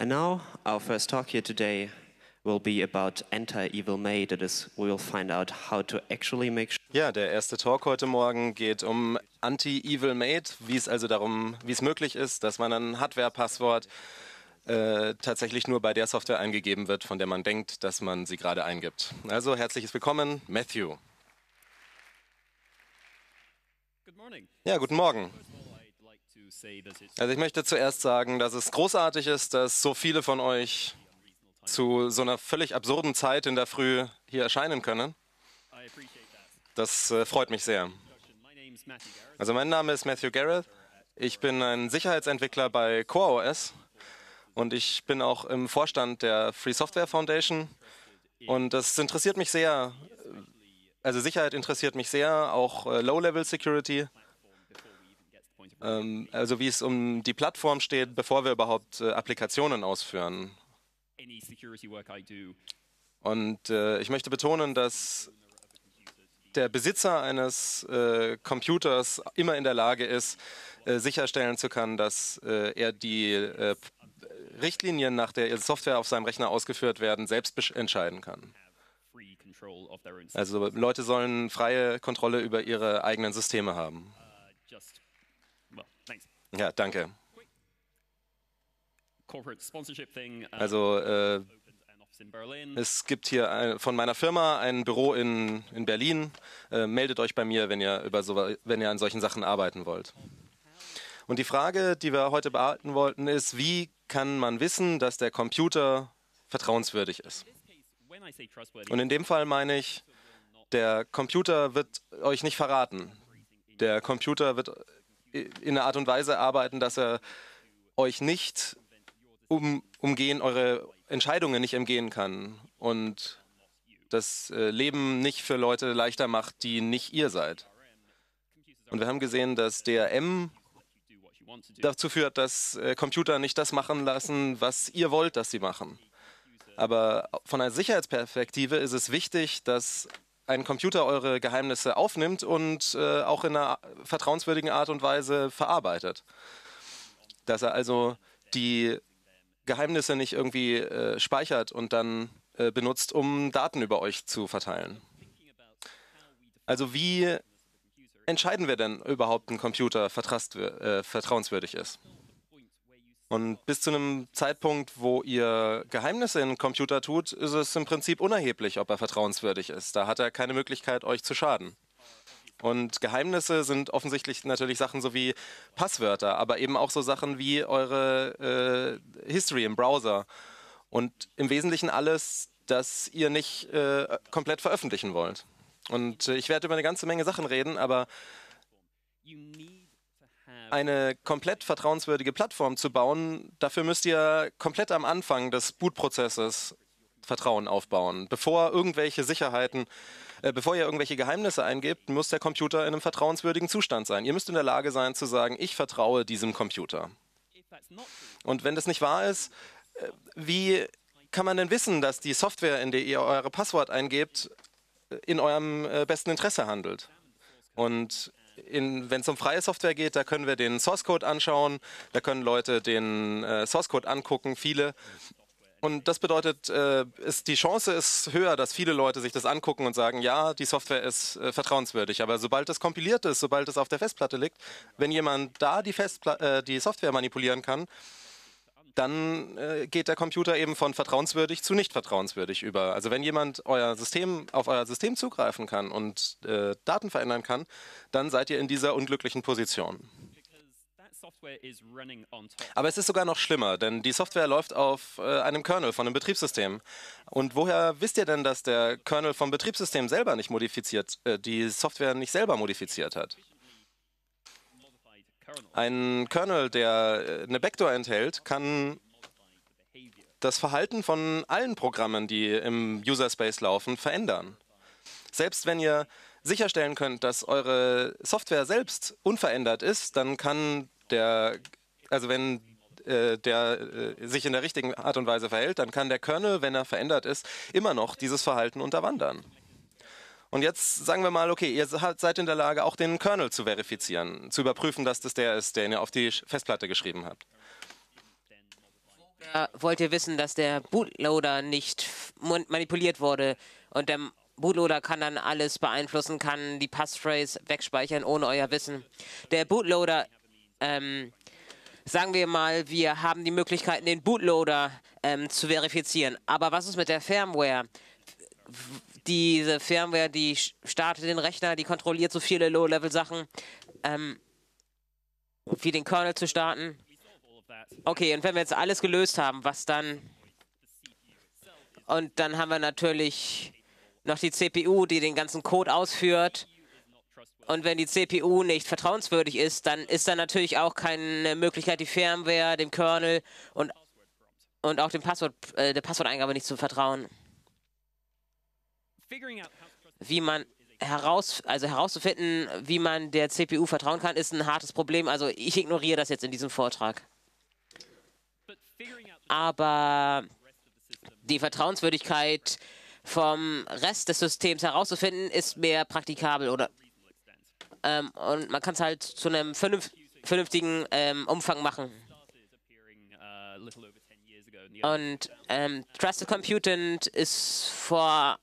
And now, our first talk here today will be about anti-evil May. That is, we will find out how to actually make sure Ja, der erste Talk heute Morgen geht um Anti-Evil Made, wie es also darum, wie es möglich ist, dass man ein Hardware-Passwort äh, tatsächlich nur bei der Software eingegeben wird, von der man denkt, dass man sie gerade eingibt. Also herzliches Willkommen, Matthew. Good morning. Ja, guten Morgen. Also ich möchte zuerst sagen, dass es großartig ist, dass so viele von euch zu so einer völlig absurden Zeit in der Früh hier erscheinen können. Das äh, freut mich sehr. Also mein Name ist Matthew Garrett. Ich bin ein Sicherheitsentwickler bei CoreOS und ich bin auch im Vorstand der Free Software Foundation. Und das interessiert mich sehr. Also Sicherheit interessiert mich sehr, auch äh, Low-Level Security. Before we even get to the point of Ähm, also wie es um die Plattform steht, bevor wir überhaupt äh, Applikationen ausführen. Und äh, ich möchte betonen, dass der Besitzer eines äh, Computers immer in der Lage ist, äh, sicherstellen zu können, dass äh, er die äh, Richtlinien, nach der Software auf seinem Rechner ausgeführt werden, selbst entscheiden kann. Also Leute sollen freie Kontrolle über ihre eigenen Systeme haben. Ja, danke. Also äh. Es gibt hier ein, von meiner Firma ein Büro in, in Berlin. Äh, meldet euch bei mir, wenn ihr, über so, wenn ihr an solchen Sachen arbeiten wollt. Und die Frage, die wir heute behalten wollten, ist, wie kann man wissen, dass der Computer vertrauenswürdig ist? Und in dem Fall meine ich, der Computer wird euch nicht verraten. Der Computer wird in einer Art und Weise arbeiten, dass er euch nicht um, umgehen, eure Entscheidungen nicht umgehen kann und das äh, Leben nicht für Leute leichter macht, die nicht ihr seid. Und wir haben gesehen, dass DRM dazu führt, dass äh, Computer nicht das machen lassen, was ihr wollt, dass sie machen. Aber von einer Sicherheitsperspektive ist es wichtig, dass ein Computer eure Geheimnisse aufnimmt und äh, auch in einer vertrauenswürdigen Art und Weise verarbeitet. Dass er also die Geheimnisse nicht irgendwie äh, speichert und dann äh, benutzt, um Daten über euch zu verteilen. Also wie entscheiden wir denn überhaupt, ein Computer äh, vertrauenswürdig ist? Und bis zu einem Zeitpunkt, wo ihr Geheimnisse in den Computer tut, ist es im Prinzip unerheblich, ob er vertrauenswürdig ist. Da hat er keine Möglichkeit, euch zu schaden. Und Geheimnisse sind offensichtlich natürlich Sachen so wie Passwörter, aber eben auch so Sachen wie eure äh, History im Browser. Und im Wesentlichen alles, das ihr nicht äh, komplett veröffentlichen wollt. Und äh, ich werde über eine ganze Menge Sachen reden, aber You need to have eine komplett vertrauenswürdige Plattform zu bauen, dafür müsst ihr komplett am Anfang des Bootprozesses Vertrauen aufbauen. Bevor irgendwelche Sicherheiten, äh, bevor ihr irgendwelche Geheimnisse eingebt, muss der Computer in einem vertrauenswürdigen Zustand sein. Ihr müsst in der Lage sein zu sagen, ich vertraue diesem Computer. Und wenn das nicht wahr ist, äh, wie kann man denn wissen, dass die Software, in der ihr eure Passwort eingebt, in eurem äh, besten Interesse handelt? Und wenn es um freie Software geht, da können wir den Source Code anschauen, da können Leute den äh, Source Code angucken, viele. Und das bedeutet, äh, ist, die Chance ist höher, dass viele Leute sich das angucken und sagen, ja, die Software ist äh, vertrauenswürdig. Aber sobald es kompiliert ist, sobald es auf der Festplatte liegt, wenn jemand da die, Festpla äh, die Software manipulieren kann, dann äh, geht der Computer eben von vertrauenswürdig zu nicht vertrauenswürdig über. Also wenn jemand euer System auf euer System zugreifen kann und äh, Daten verändern kann, dann seid ihr in dieser unglücklichen Position. Aber es ist sogar noch schlimmer, denn die Software läuft auf äh, einem Kernel von einem Betriebssystem. Und woher wisst ihr denn, dass der Kernel vom Betriebssystem selber nicht modifiziert, äh, die Software nicht selber modifiziert hat? Ein Kernel, der äh, eine Backdoor enthält, kann das Verhalten von allen Programmen, die im User Space laufen, verändern. Selbst wenn ihr sicherstellen könnt, dass eure Software selbst unverändert ist, dann kann der, also wenn äh, der äh, sich in der richtigen Art und Weise verhält, dann kann der Kernel, wenn er verändert ist, immer noch dieses Verhalten unterwandern. Und jetzt sagen wir mal, okay, ihr seid in der Lage, auch den Kernel zu verifizieren, zu überprüfen, dass das der ist, den ihr auf die Festplatte geschrieben habt. Äh, wollt ihr wissen, dass der Bootloader nicht manipuliert wurde und der Bootloader kann dann alles beeinflussen, kann die Passphrase wegspeichern ohne euer Wissen. Der Bootloader, ähm, sagen wir mal, wir haben die Möglichkeit, den Bootloader ähm, zu verifizieren. Aber was ist mit der Firmware? Diese Firmware, die startet den Rechner, die kontrolliert so viele Low-Level-Sachen, ähm, wie den Kernel zu starten. Okay, und wenn wir jetzt alles gelöst haben, was dann? Und dann haben wir natürlich noch die CPU, die den ganzen Code ausführt. Und wenn die CPU nicht vertrauenswürdig ist, dann ist da natürlich auch keine Möglichkeit, die Firmware, dem Kernel und, und auch dem Passwort, äh, der Passworteingabe nicht zu vertrauen. Figuring out how to trust Wie man heraus, also herauszufinden, wie man der CPU vertrauen kann, ist ein hartes Problem. Also ich ignoriere das jetzt in diesem Vortrag. Aber die Vertrauenswürdigkeit vom Rest des Systems herauszufinden, ist mehr praktikabel oder ähm, und man kann es halt zu einem vernünf vernünftigen ähm, Umfang machen. uh, a little over 10 years ago in the Und ähm, Trusted Computing ist vor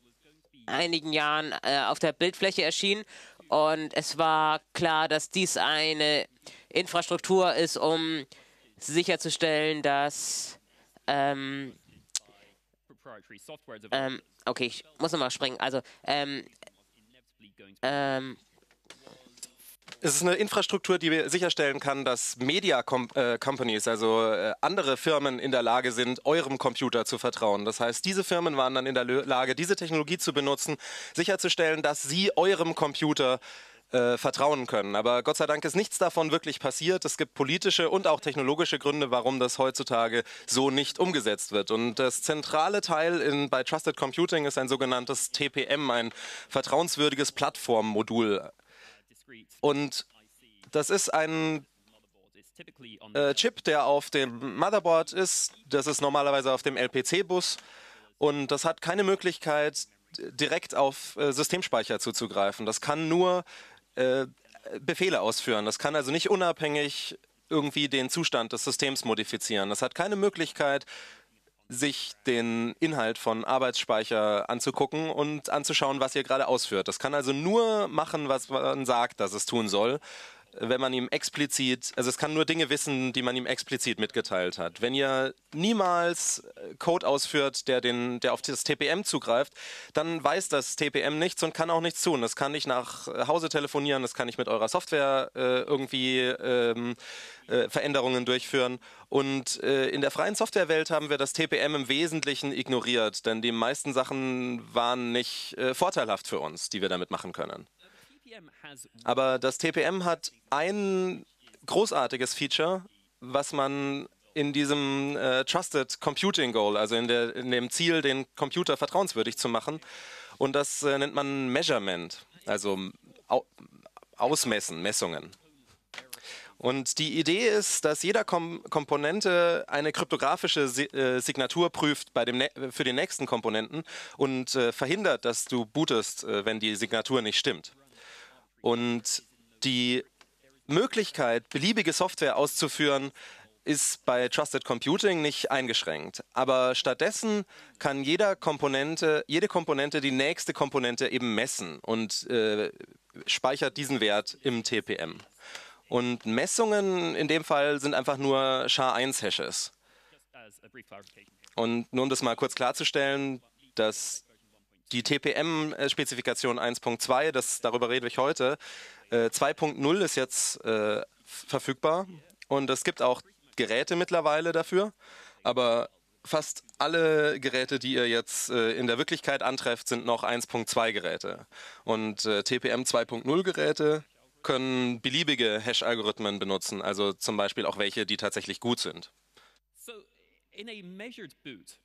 einigen Jahren äh, auf der Bildfläche erschienen und es war klar, dass dies eine Infrastruktur ist, um sicherzustellen, dass ähm, ähm, okay, ich muss nochmal springen. Also ähm, ähm, Es ist eine Infrastruktur, die sicherstellen kann, dass Media Com äh, Companies, also äh, andere Firmen in der Lage sind, eurem Computer zu vertrauen. Das heißt, diese Firmen waren dann in der Lage, diese Technologie zu benutzen, sicherzustellen, dass sie eurem Computer äh, vertrauen können. Aber Gott sei Dank ist nichts davon wirklich passiert. Es gibt politische und auch technologische Gründe, warum das heutzutage so nicht umgesetzt wird. Und das zentrale Teil in, bei Trusted Computing ist ein sogenanntes TPM, ein vertrauenswürdiges Plattformmodul. Und das ist ein äh, Chip, der auf dem Motherboard ist. Das ist normalerweise auf dem LPC-Bus. Und das hat keine Möglichkeit, direkt auf äh, Systemspeicher zuzugreifen. Das kann nur äh, Befehle ausführen. Das kann also nicht unabhängig irgendwie den Zustand des Systems modifizieren. Das hat keine Möglichkeit, sich den Inhalt von Arbeitsspeicher anzugucken und anzuschauen, was ihr gerade ausführt. Das kann also nur machen, was man sagt, dass es tun soll, wenn man ihm explizit, also es kann nur Dinge wissen, die man ihm explizit mitgeteilt hat. Wenn ihr niemals äh, Code ausführt, der, den, der auf das TPM zugreift, dann weiß das TPM nichts und kann auch nichts tun. Es kann nicht nach äh, Hause telefonieren, es kann nicht mit eurer Software äh, irgendwie ähm, äh, Veränderungen durchführen. Und äh, in der freien Softwarewelt haben wir das TPM im Wesentlichen ignoriert, denn die meisten Sachen waren nicht äh, vorteilhaft für uns, die wir damit machen können. Aber das TPM hat ein großartiges Feature, was man in diesem äh, Trusted Computing Goal, also in, der, in dem Ziel, den Computer vertrauenswürdig zu machen. Und das äh, nennt man Measurement, also au Ausmessen, Messungen. Und die Idee ist, dass jeder Kom Komponente eine kryptografische Si äh, Signatur prüft bei dem für den nächsten Komponenten und äh, verhindert, dass du bootest, äh, wenn die Signatur nicht stimmt. Und die Möglichkeit, beliebige Software auszuführen, ist bei Trusted Computing nicht eingeschränkt. Aber stattdessen kann jeder Komponente, jede Komponente die nächste Komponente eben messen und äh, speichert diesen Wert im TPM. Und Messungen in dem Fall sind einfach nur SHA-1-Hashes. just as a brief clarification. Und nur um das mal kurz klarzustellen, dass die TPM-Spezifikation 1.2, das, darüber rede ich heute, äh, 2.0 ist jetzt äh, verfügbar und es gibt auch Geräte mittlerweile dafür, aber fast alle Geräte, die ihr jetzt äh, in der Wirklichkeit antrefft, sind noch 1.2 Geräte. Und äh, TPM 2.0 Geräte können beliebige Hash-Algorithmen benutzen, also zum Beispiel auch welche, die tatsächlich gut sind. So, in a measured boot,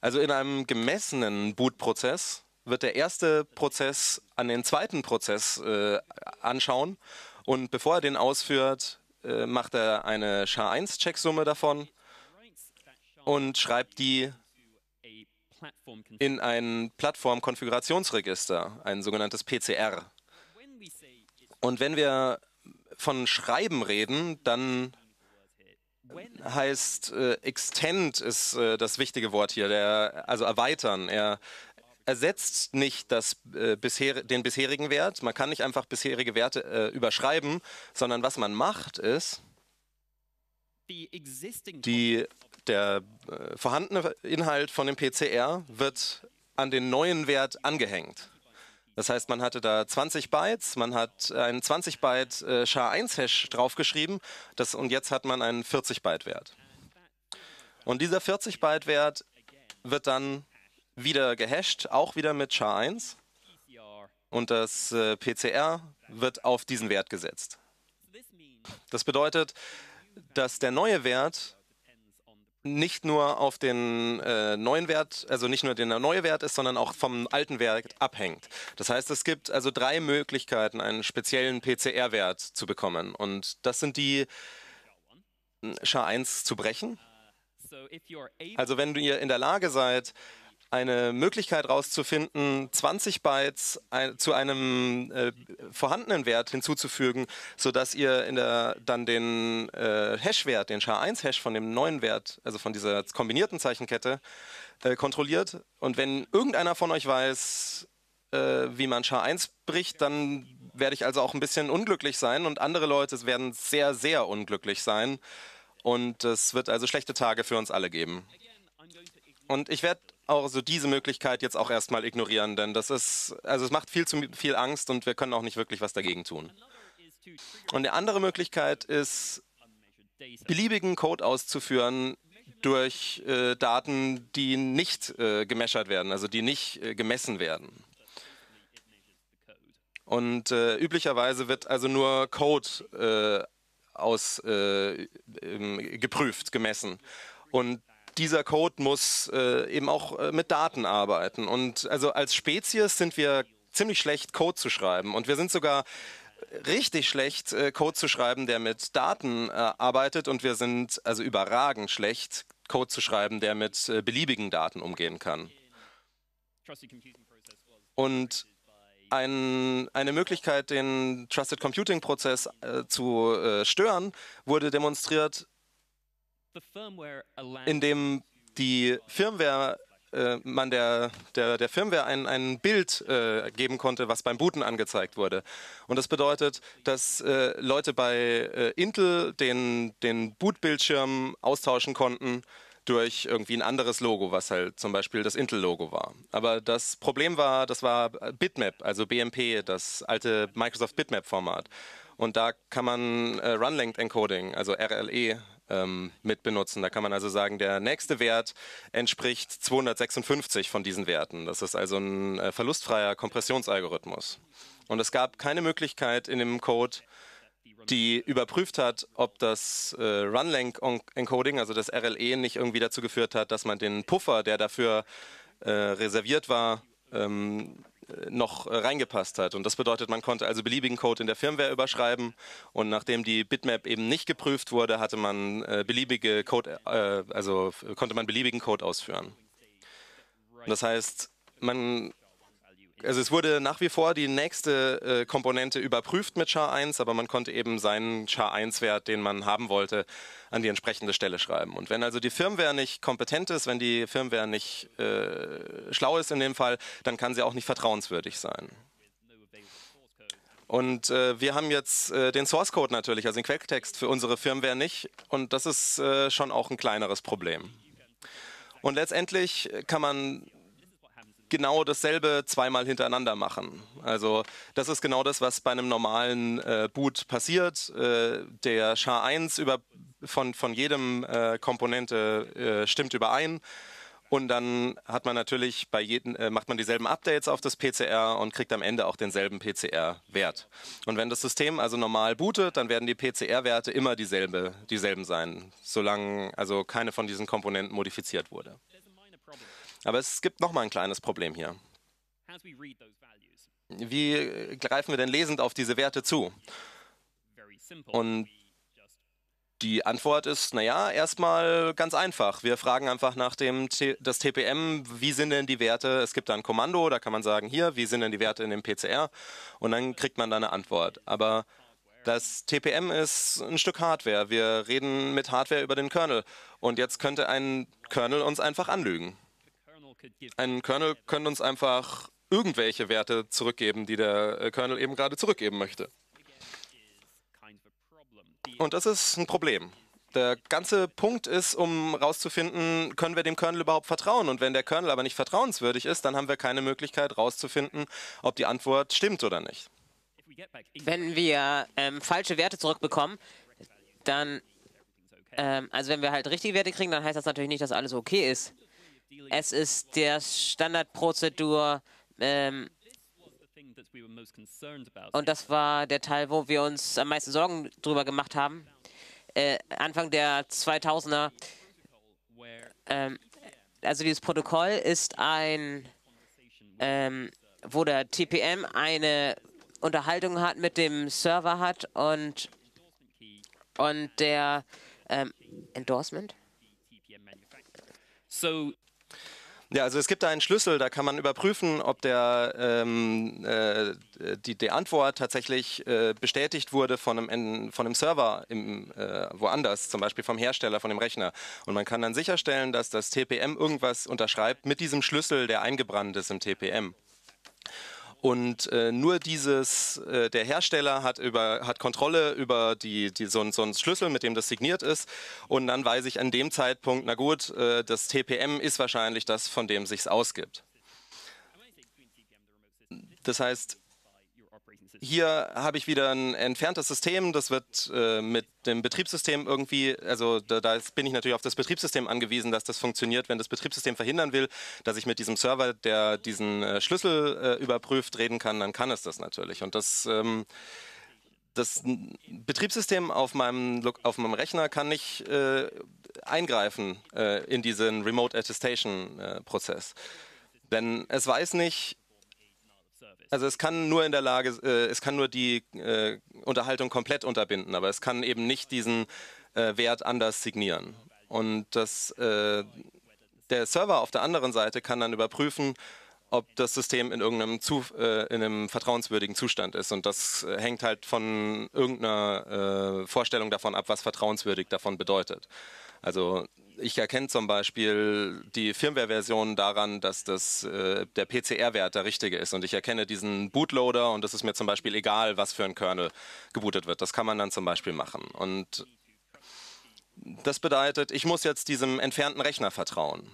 Also in einem gemessenen Bootprozess wird der erste Prozess an den zweiten Prozess äh, anschauen und bevor er den ausführt, äh, macht er eine SHA-1-Checksumme davon und schreibt die in ein Plattform-Konfigurationsregister, ein sogenanntes PCR. Und wenn wir von Schreiben reden, dann heißt äh, extend ist äh, das wichtige Wort hier, der, also erweitern. Er ersetzt nicht das, äh, bisher, den bisherigen Wert. Man kann nicht einfach bisherige Werte äh, überschreiben, sondern was man macht ist, die, der äh, vorhandene Inhalt von dem PCR wird an den neuen Wert angehängt. Das heißt, man hatte da 20 Bytes, man hat einen 20 Byte äh, SHA-1-Hash draufgeschrieben das, und jetzt hat man einen 40 Byte-Wert. Und dieser 40 Byte-Wert wird dann wieder gehasht, auch wieder mit SHA-1 PCR. und das äh, PCR wird auf diesen Wert gesetzt. Das bedeutet, dass der neue Wert nicht nur auf den äh, neuen Wert, also nicht nur der neue Wert ist, sondern auch vom alten Wert abhängt. Das heißt, es gibt also drei Möglichkeiten, einen speziellen PCR-Wert zu bekommen. Und das sind die SHA-1 zu brechen. Also wenn ihr in der Lage seid, eine Möglichkeit rauszufinden, 20 Bytes ein, zu einem äh, vorhandenen Wert hinzuzufügen, sodass ihr in der, dann den äh, Hash-Wert, den SHA-1-Hash von dem neuen Wert, also von dieser kombinierten Zeichenkette, äh, kontrolliert. Und wenn irgendeiner von euch weiß, äh, wie man SHA-1 bricht, dann werde ich also auch ein bisschen unglücklich sein und andere Leute werden sehr, sehr unglücklich sein. Und es wird also schlechte Tage für uns alle geben. Und ich werde auch so diese Möglichkeit jetzt auch erstmal ignorieren, denn das ist, also es macht viel zu viel Angst und wir können auch nicht wirklich was dagegen tun. Und die andere Möglichkeit ist, beliebigen Code auszuführen durch äh, Daten, die nicht äh, gemeschert werden, also die nicht äh, gemessen werden. Und äh, üblicherweise wird also nur Code äh, aus, äh, geprüft, gemessen. Und dieser Code muss äh, eben auch äh, mit Daten arbeiten. Und also als Spezies sind wir ziemlich schlecht, Code zu schreiben. Und wir sind sogar richtig schlecht, äh, Code zu schreiben, der mit Daten äh, arbeitet. Und wir sind also überragend schlecht, Code zu schreiben, der mit äh, beliebigen Daten umgehen kann. Und ein, eine Möglichkeit, den Trusted Computing Prozess äh, zu stören, wurde demonstriert, allows indem die Firmware äh, man der, der, der Firmware ein, ein Bild äh, geben konnte, was beim Booten angezeigt wurde. Und das bedeutet, dass äh, Leute bei äh, Intel den, den Bootbildschirm austauschen konnten durch irgendwie ein anderes Logo, was halt zum Beispiel das Intel-Logo war. Aber das Problem war, das war Bitmap, also BMP, das alte Microsoft Bitmap-Format. Und da kann man äh, Run-Length Encoding, also RLE, ähm, mit benutzen. Da kann man also sagen, der nächste Wert entspricht 256 von diesen Werten. Das ist also ein äh, verlustfreier Kompressionsalgorithmus. Und es gab keine Möglichkeit in dem Code, die überprüft hat, ob das äh, Run-Length-Encoding, also das RLE, nicht irgendwie dazu geführt hat, dass man den Puffer, der dafür äh, reserviert war, ähm, äh, noch äh, reingepasst hat. Und das bedeutet, man konnte also beliebigen Code in der Firmware überschreiben. Und nachdem die Bitmap eben nicht geprüft wurde, hatte man äh, beliebige Code, äh, also konnte man beliebigen Code ausführen. Das heißt, man also es wurde nach wie vor die nächste äh, Komponente überprüft mit SHA-1, aber man konnte eben seinen SHA-1-Wert, den man haben wollte, an die entsprechende Stelle schreiben. Und wenn also die Firmware nicht kompetent ist, wenn die Firmware nicht äh, schlau ist in dem Fall, dann kann sie auch nicht vertrauenswürdig sein. Und äh, wir haben jetzt äh, den Source Code natürlich, also den Quelltext für unsere Firmware nicht. Und das ist äh, schon auch ein kleineres Problem. Und letztendlich kann man genau dasselbe zweimal hintereinander machen. Also das ist genau das, was bei einem normalen äh, Boot passiert. Äh, der SHA-1 über, von, von jedem äh, Komponente äh, stimmt überein. Und dann hat man natürlich bei jedem, äh, macht man dieselben Updates auf das PCR und kriegt am Ende auch denselben PCR-Wert. Und wenn das System also normal bootet, dann werden die PCR-Werte immer dieselbe, dieselben sein, solange also keine von diesen Komponenten modifiziert wurde. there's a minor problem. Aber es gibt noch mal ein kleines Problem hier. Wie greifen wir denn lesend auf diese Werte zu? Und die Antwort ist, naja, erstmal ganz einfach. Wir fragen einfach nach dem T das TPM, wie sind denn die Werte? Es gibt da ein Kommando, da kann man sagen, hier, wie sind denn die Werte in dem PCR? Und dann kriegt man da eine Antwort. Aber Das TPM ist ein Stück Hardware. Wir reden mit Hardware über den Kernel. Und jetzt könnte ein Kernel uns einfach anlügen. Ein Kernel könnte uns einfach irgendwelche Werte zurückgeben, die der äh, Kernel eben gerade zurückgeben möchte. Und das ist ein Problem. Der ganze Punkt ist, um herauszufinden, können wir dem Kernel überhaupt vertrauen? Und wenn der Kernel aber nicht vertrauenswürdig ist, dann haben wir keine Möglichkeit herauszufinden, ob die Antwort stimmt oder nicht. if we get back in Wenn wir ähm, falsche Werte zurückbekommen, dann, ähm, also wenn wir halt richtige Werte kriegen, dann heißt das natürlich nicht, dass alles okay ist. Es ist der Standardprozedur ähm, und das war der Teil, wo wir uns am meisten Sorgen drüber gemacht haben. Äh, Anfang der 2000er, where ähm, also dieses Protokoll ist ein, ähm, wo der TPM eine Unterhaltung hat mit dem Server hat und, und der ähm, Endorsement? So Ja, also es gibt da einen Schlüssel, da kann man überprüfen, ob der, ähm, äh, die, die Antwort tatsächlich äh, bestätigt wurde von einem, von einem Server im, äh, woanders, zum Beispiel vom Hersteller, von dem Rechner. Und man kann dann sicherstellen, dass das TPM irgendwas unterschreibt mit diesem Schlüssel, der eingebrannt ist im TPM. Und äh, nur dieses, äh, der Hersteller hat, über, hat Kontrolle über die, die, so, so einen Schlüssel, mit dem das signiert ist. Und dann weiß ich an dem Zeitpunkt, na gut, äh, das TPM ist wahrscheinlich das, von dem sich's ausgibt. Das heißt. Hier habe ich wieder ein entferntes System, das wird äh, mit dem Betriebssystem irgendwie, also da, da bin ich natürlich auf das Betriebssystem angewiesen, dass das funktioniert. Wenn das Betriebssystem verhindern will, dass ich mit diesem Server, der diesen äh, Schlüssel äh, überprüft, reden kann, dann kann es das natürlich. Und das, ähm, das Betriebssystem auf meinem, auf meinem Rechner kann nicht äh, eingreifen äh, in diesen Remote Attestation äh, Prozess. Denn es weiß nicht, also es kann nur in der Lage, äh, es kann nur die äh, Unterhaltung komplett unterbinden, aber es kann eben nicht diesen äh, Wert anders signieren. Und das, äh, der Server auf der anderen Seite kann dann überprüfen, ob das System in irgendeinem Zu, äh, in einem vertrauenswürdigen Zustand ist. Und das äh, hängt halt von irgendeiner Vorstellung davon ab, was vertrauenswürdig davon bedeutet. Also ich erkenne zum Beispiel die Firmware-Version daran, dass das, äh, der PCR-Wert der richtige ist. Und ich erkenne diesen Bootloader und es ist mir zum Beispiel egal, was für ein Kernel gebootet wird. Das kann man dann zum Beispiel machen. Und das bedeutet, ich muss jetzt diesem entfernten Rechner vertrauen.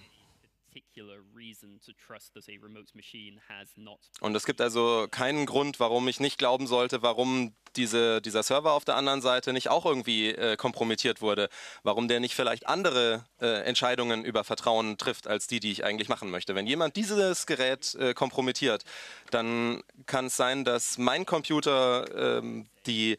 Und es gibt also keinen Grund, warum ich nicht glauben sollte, warum diese, dieser Server auf der anderen Seite nicht auch irgendwie äh, kompromittiert wurde, warum der nicht vielleicht andere äh, Entscheidungen über Vertrauen trifft, als die, die ich eigentlich machen möchte. Wenn jemand dieses Gerät äh, kompromittiert, dann kann es sein, dass mein Computer ähm, die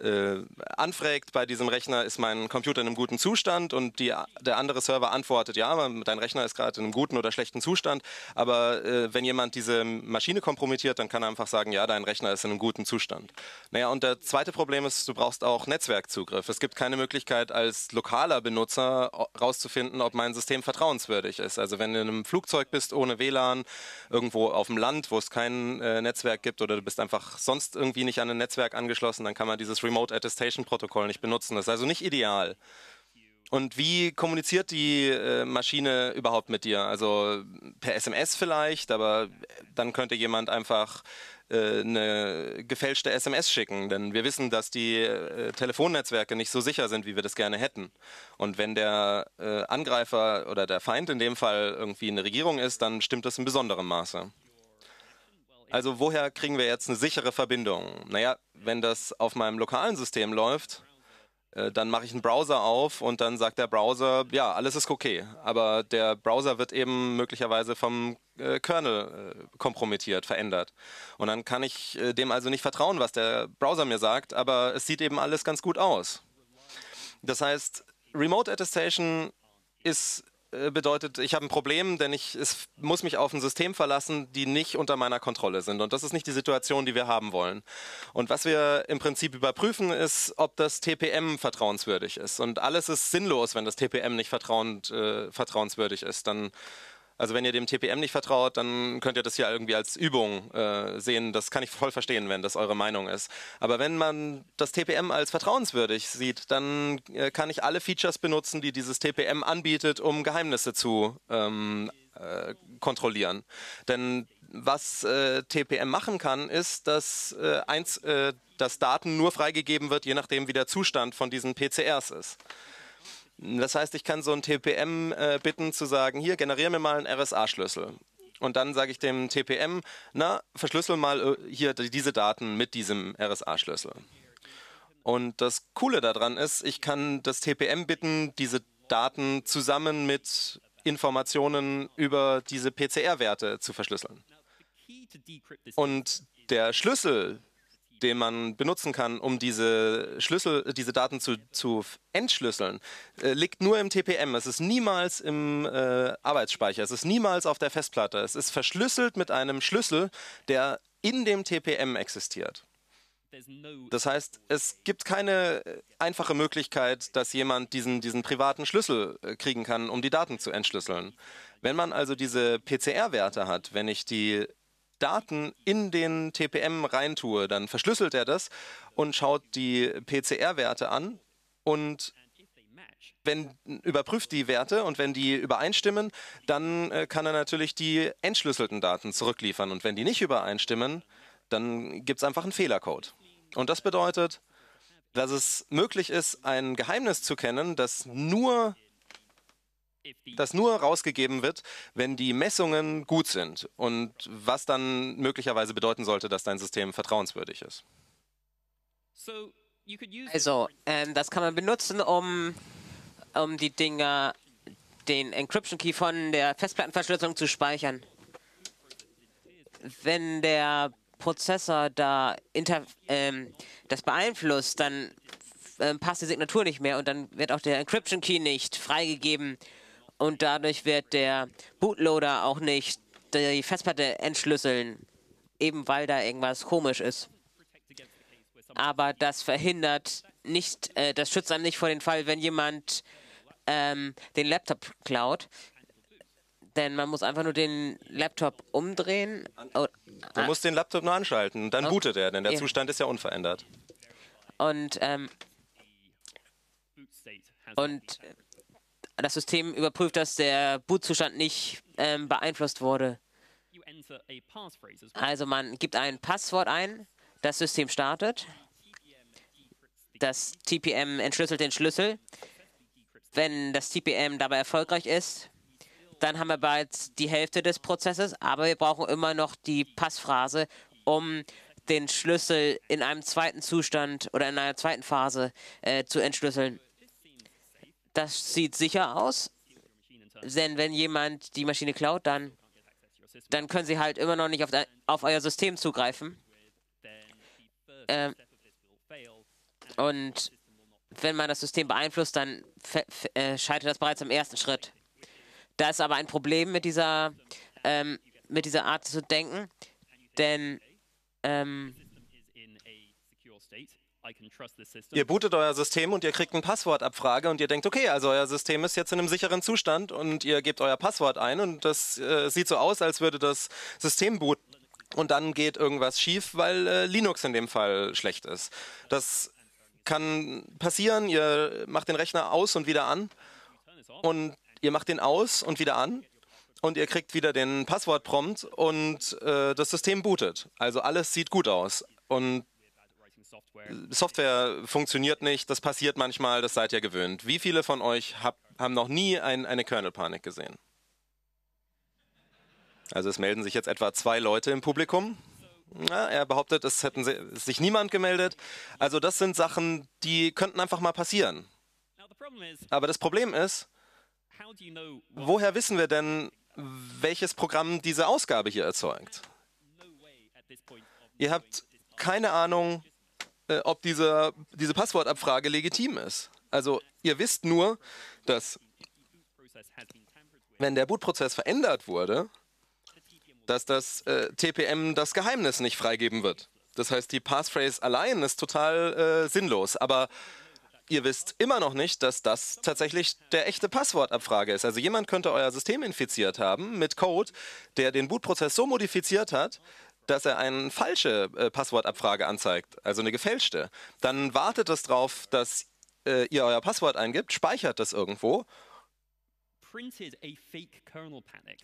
äh, anfragt bei diesem Rechner, ist mein Computer in einem guten Zustand und die, der andere Server antwortet, ja, dein Rechner ist gerade in einem guten oder schlechten Zustand. Aber äh, wenn jemand diese Maschine kompromittiert, dann kann er einfach sagen, ja, dein Rechner ist in einem guten Zustand. Naja, und der zweite Problem ist, du brauchst auch Netzwerkzugriff. Es gibt keine Möglichkeit, als lokaler Benutzer herauszufinden, ob mein System vertrauenswürdig ist. Also wenn du in einem Flugzeug bist ohne WLAN, irgendwo auf dem Land, wo es kein äh, Netzwerk gibt oder du bist einfach sonst irgendwie nicht an ein Netzwerk angeschlossen, dann kann man dieses Remote Attestation Protokoll nicht benutzen. Das ist also nicht ideal. Und wie kommuniziert die äh, Maschine überhaupt mit dir? Also per SMS vielleicht, aber dann könnte jemand einfach äh, eine gefälschte SMS schicken, denn wir wissen, dass die äh, Telefonnetzwerke nicht so sicher sind, wie wir das gerne hätten. Und wenn der Angreifer oder der Feind in dem Fall irgendwie eine Regierung ist, dann stimmt das in besonderem Maße. Also woher kriegen wir jetzt eine sichere Verbindung? Naja, wenn das auf meinem lokalen System läuft, äh, dann mache ich einen Browser auf und dann sagt der Browser, ja, alles ist okay. Aber der Browser wird eben möglicherweise vom äh, Kernel äh, kompromittiert, verändert. Und dann kann ich dem also nicht vertrauen, was der Browser mir sagt, aber es sieht eben alles ganz gut aus. Das heißt, Remote Attestation ist bedeutet, ich habe ein Problem, denn ich es muss mich auf ein System verlassen, die nicht unter meiner Kontrolle sind. Und das ist nicht die Situation, die wir haben wollen. Und was wir im Prinzip überprüfen, ist, ob das TPM vertrauenswürdig ist. Und alles ist sinnlos, wenn das TPM nicht vertrauend, äh, vertrauenswürdig ist. Dann Also wenn ihr dem TPM nicht vertraut, dann könnt ihr das ja irgendwie als Übung äh, sehen. Das kann ich voll verstehen, wenn das eure Meinung ist. Aber wenn man das TPM als vertrauenswürdig sieht, dann äh, kann ich alle Features benutzen, die dieses TPM anbietet, um Geheimnisse zu ähm, äh, kontrollieren. Denn was äh, TPM machen kann, ist, dass, äh, eins, äh, dass Daten nur freigegeben wird, je nachdem, wie der Zustand von diesen PCRs ist. Das heißt, ich kann so ein TPM äh, bitten zu sagen, hier, generiere mir mal einen RSA-Schlüssel. Und dann sage ich dem TPM, na, verschlüssel mal äh, hier diese Daten mit diesem RSA-Schlüssel. Und das Coole daran ist, ich kann das TPM bitten, diese Daten zusammen mit Informationen über diese PCR-Werte zu verschlüsseln. Und der Schlüssel, den man benutzen kann, um diese Schlüssel, diese Daten zu, zu entschlüsseln, äh, liegt nur im TPM. Es ist niemals im äh, Arbeitsspeicher. Es ist niemals auf der Festplatte. Es ist verschlüsselt mit einem Schlüssel, der in dem TPM existiert. Das heißt, es gibt keine äh, einfache Möglichkeit, dass jemand diesen, diesen privaten Schlüssel äh, kriegen kann, um die Daten zu entschlüsseln. Wenn man also diese PCR-Werte hat, wenn ich die Daten in den TPM reintue, dann verschlüsselt er das und schaut die PCR-Werte an und wenn überprüft die Werte und wenn die übereinstimmen, dann äh, kann er natürlich die entschlüsselten Daten zurückliefern. Und wenn die nicht übereinstimmen, dann gibt es einfach einen Fehlercode. Und das bedeutet, dass es möglich ist, ein Geheimnis zu kennen, das nur das nur rausgegeben wird, wenn die Messungen gut sind und was dann möglicherweise bedeuten sollte, dass dein System vertrauenswürdig ist. Also, ähm, das kann man benutzen, um, um die Dinger, den Encryption Key von der Festplattenverschlüsselung zu speichern. Wenn der Prozessor da inter, ähm, das beeinflusst, dann äh, passt die Signatur nicht mehr und dann wird auch der Encryption Key nicht freigegeben und dadurch wird der Bootloader auch nicht die Festplatte entschlüsseln, eben weil da irgendwas komisch ist. Aber das verhindert nicht, äh, das schützt einem nicht vor den Fall, wenn jemand ähm, den Laptop klaut. Denn man muss einfach nur den Laptop umdrehen. Oh, man ah. muss den Laptop nur anschalten, dann oh, bootet er, denn der ja. Zustand ist ja unverändert. Und, ähm, und das System überprüft, dass der Bootzustand nicht ähm, beeinflusst wurde. Also man gibt ein Passwort ein, das System startet, das TPM entschlüsselt den Schlüssel. Wenn das TPM dabei erfolgreich ist, dann haben wir bereits die Hälfte des Prozesses, aber wir brauchen immer noch die Passphrase, um den Schlüssel in einem zweiten Zustand oder in einer zweiten Phase äh, zu entschlüsseln. Das sieht sicher aus, denn wenn jemand die Maschine klaut, dann, dann können sie halt immer noch nicht auf, auf euer System zugreifen. Ähm, und wenn man das System beeinflusst, dann äh, scheitert das bereits im ersten Schritt. Da ist aber ein Problem mit dieser, ähm, mit dieser Art zu denken, denn ähm, Ihr bootet euer System und ihr kriegt eine Passwortabfrage und ihr denkt, okay, also euer System ist jetzt in einem sicheren Zustand und ihr gebt euer Passwort ein und das äh, sieht so aus, als würde das System booten. Und dann geht irgendwas schief, weil äh, Linux in dem Fall schlecht ist. Das kann passieren, ihr macht den Rechner aus und wieder an und ihr macht den aus und wieder an und ihr kriegt wieder den Passwortprompt und äh, das System bootet. Also alles sieht gut aus. Und Software funktioniert nicht, das passiert manchmal, das seid ihr gewöhnt. Wie viele von euch hab, haben noch nie ein, eine Kernel-Panik gesehen? Also es melden sich jetzt etwa zwei Leute im Publikum. Na, er behauptet, es hätten sich niemand gemeldet. Also das sind Sachen, die könnten einfach mal passieren. Aber das Problem ist, woher wissen wir denn, welches Programm diese Ausgabe hier erzeugt? Ihr habt keine Ahnung, äh, ob diese, diese Passwortabfrage legitim ist. Also ihr wisst nur, dass wenn der Bootprozess verändert wurde, dass das äh, TPM das Geheimnis nicht freigeben wird. Das heißt, die Passphrase allein ist total äh, sinnlos. Aber ihr wisst immer noch nicht, dass das tatsächlich der echte Passwortabfrage ist. Also jemand könnte euer System infiziert haben mit Code, der den Bootprozess so modifiziert hat, dass er eine falsche äh, Passwortabfrage anzeigt, also eine gefälschte. Dann wartet es darauf, dass äh, ihr euer Passwort eingibt, speichert das irgendwo, Printed a fake kernel panic.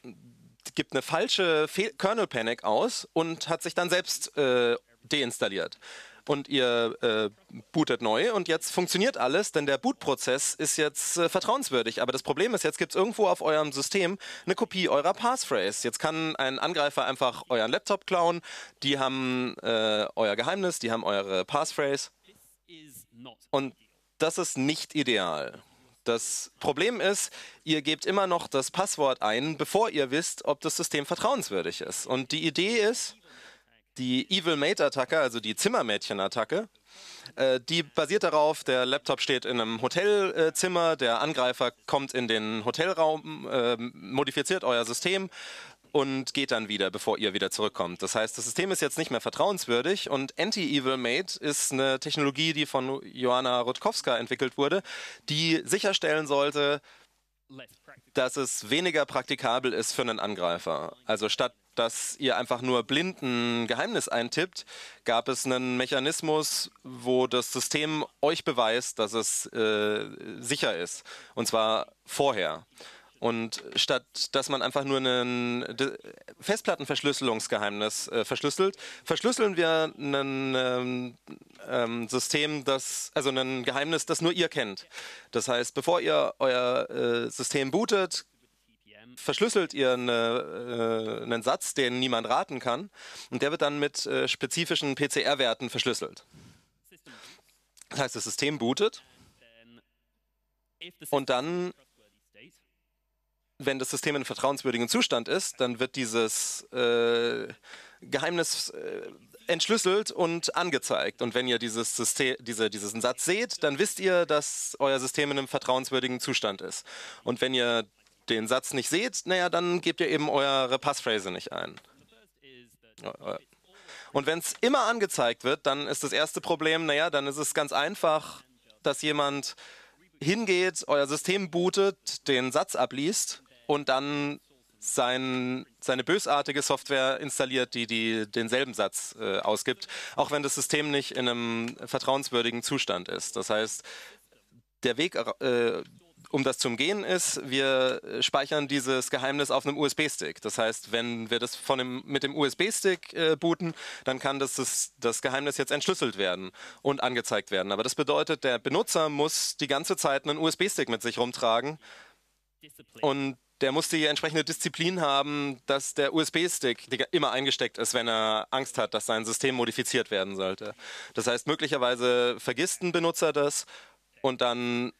gibt eine falsche Fe Kernel Panic aus und hat sich dann selbst äh, deinstalliert. Und ihr äh, bootet neu und jetzt funktioniert alles, denn der Bootprozess ist jetzt äh, vertrauenswürdig. Aber das Problem ist, jetzt gibt es irgendwo auf eurem System eine Kopie eurer Passphrase. Jetzt kann ein Angreifer einfach euren Laptop klauen, die haben äh, euer Geheimnis, die haben eure Passphrase und das ist nicht ideal. Das Problem ist, ihr gebt immer noch das Passwort ein, bevor ihr wisst, ob das System vertrauenswürdig ist. Und die Idee ist, die Evil Mate Attacke, also die Zimmermädchen-Attacke, äh, die basiert darauf, der Laptop steht in einem Hotelzimmer, der Angreifer kommt in den Hotelraum, äh, modifiziert euer System und geht dann wieder, bevor ihr wieder zurückkommt. Das heißt, das System ist jetzt nicht mehr vertrauenswürdig und Anti-Evil Mate ist eine Technologie, die von Joanna Rutkowska entwickelt wurde, die sicherstellen sollte, dass es weniger praktikabel ist für einen Angreifer. Also statt dass ihr einfach nur blind ein Geheimnis eintippt, gab es einen Mechanismus, wo das System euch beweist, dass es äh, sicher ist. Und zwar vorher. Und statt dass man einfach nur ein Festplattenverschlüsselungsgeheimnis äh, verschlüsselt, verschlüsseln wir ein ähm, ähm, System, das, also ein Geheimnis, das nur ihr kennt. Das heißt, bevor ihr euer äh, System bootet. Verschlüsselt ihr eine, äh, einen Satz, den niemand raten kann, und der wird dann mit äh, spezifischen PCR-Werten verschlüsselt. Das heißt, das System bootet und dann, wenn das System in einem vertrauenswürdigen Zustand ist, dann wird dieses äh, Geheimnis äh, entschlüsselt und angezeigt. Und wenn ihr dieses System, diese, diesen Satz seht, dann wisst ihr, dass euer System in einem vertrauenswürdigen Zustand ist. Und wenn ihr den Satz nicht seht, naja, dann gebt ihr eben eure Passphrase nicht ein. Und wenn es immer angezeigt wird, dann ist das erste Problem, naja, dann ist es ganz einfach, dass jemand hingeht, euer System bootet, den Satz abliest und dann sein, seine bösartige Software installiert, die, die denselben Satz äh, ausgibt, auch wenn das System nicht in einem vertrauenswürdigen Zustand ist. Das heißt, der Weg, äh, um das zu umgehen, ist, wir speichern dieses Geheimnis auf einem USB-Stick. Das heißt, wenn wir das von dem, mit dem USB-Stick äh, booten, dann kann das, das, das Geheimnis jetzt entschlüsselt werden und angezeigt werden. Aber das bedeutet, der Benutzer muss die ganze Zeit einen USB-Stick mit sich rumtragen und der muss die entsprechende Disziplin haben, dass der USB-Stick immer eingesteckt ist, wenn er Angst hat, dass sein System modifiziert werden sollte. Das heißt, möglicherweise vergisst ein Benutzer das und dann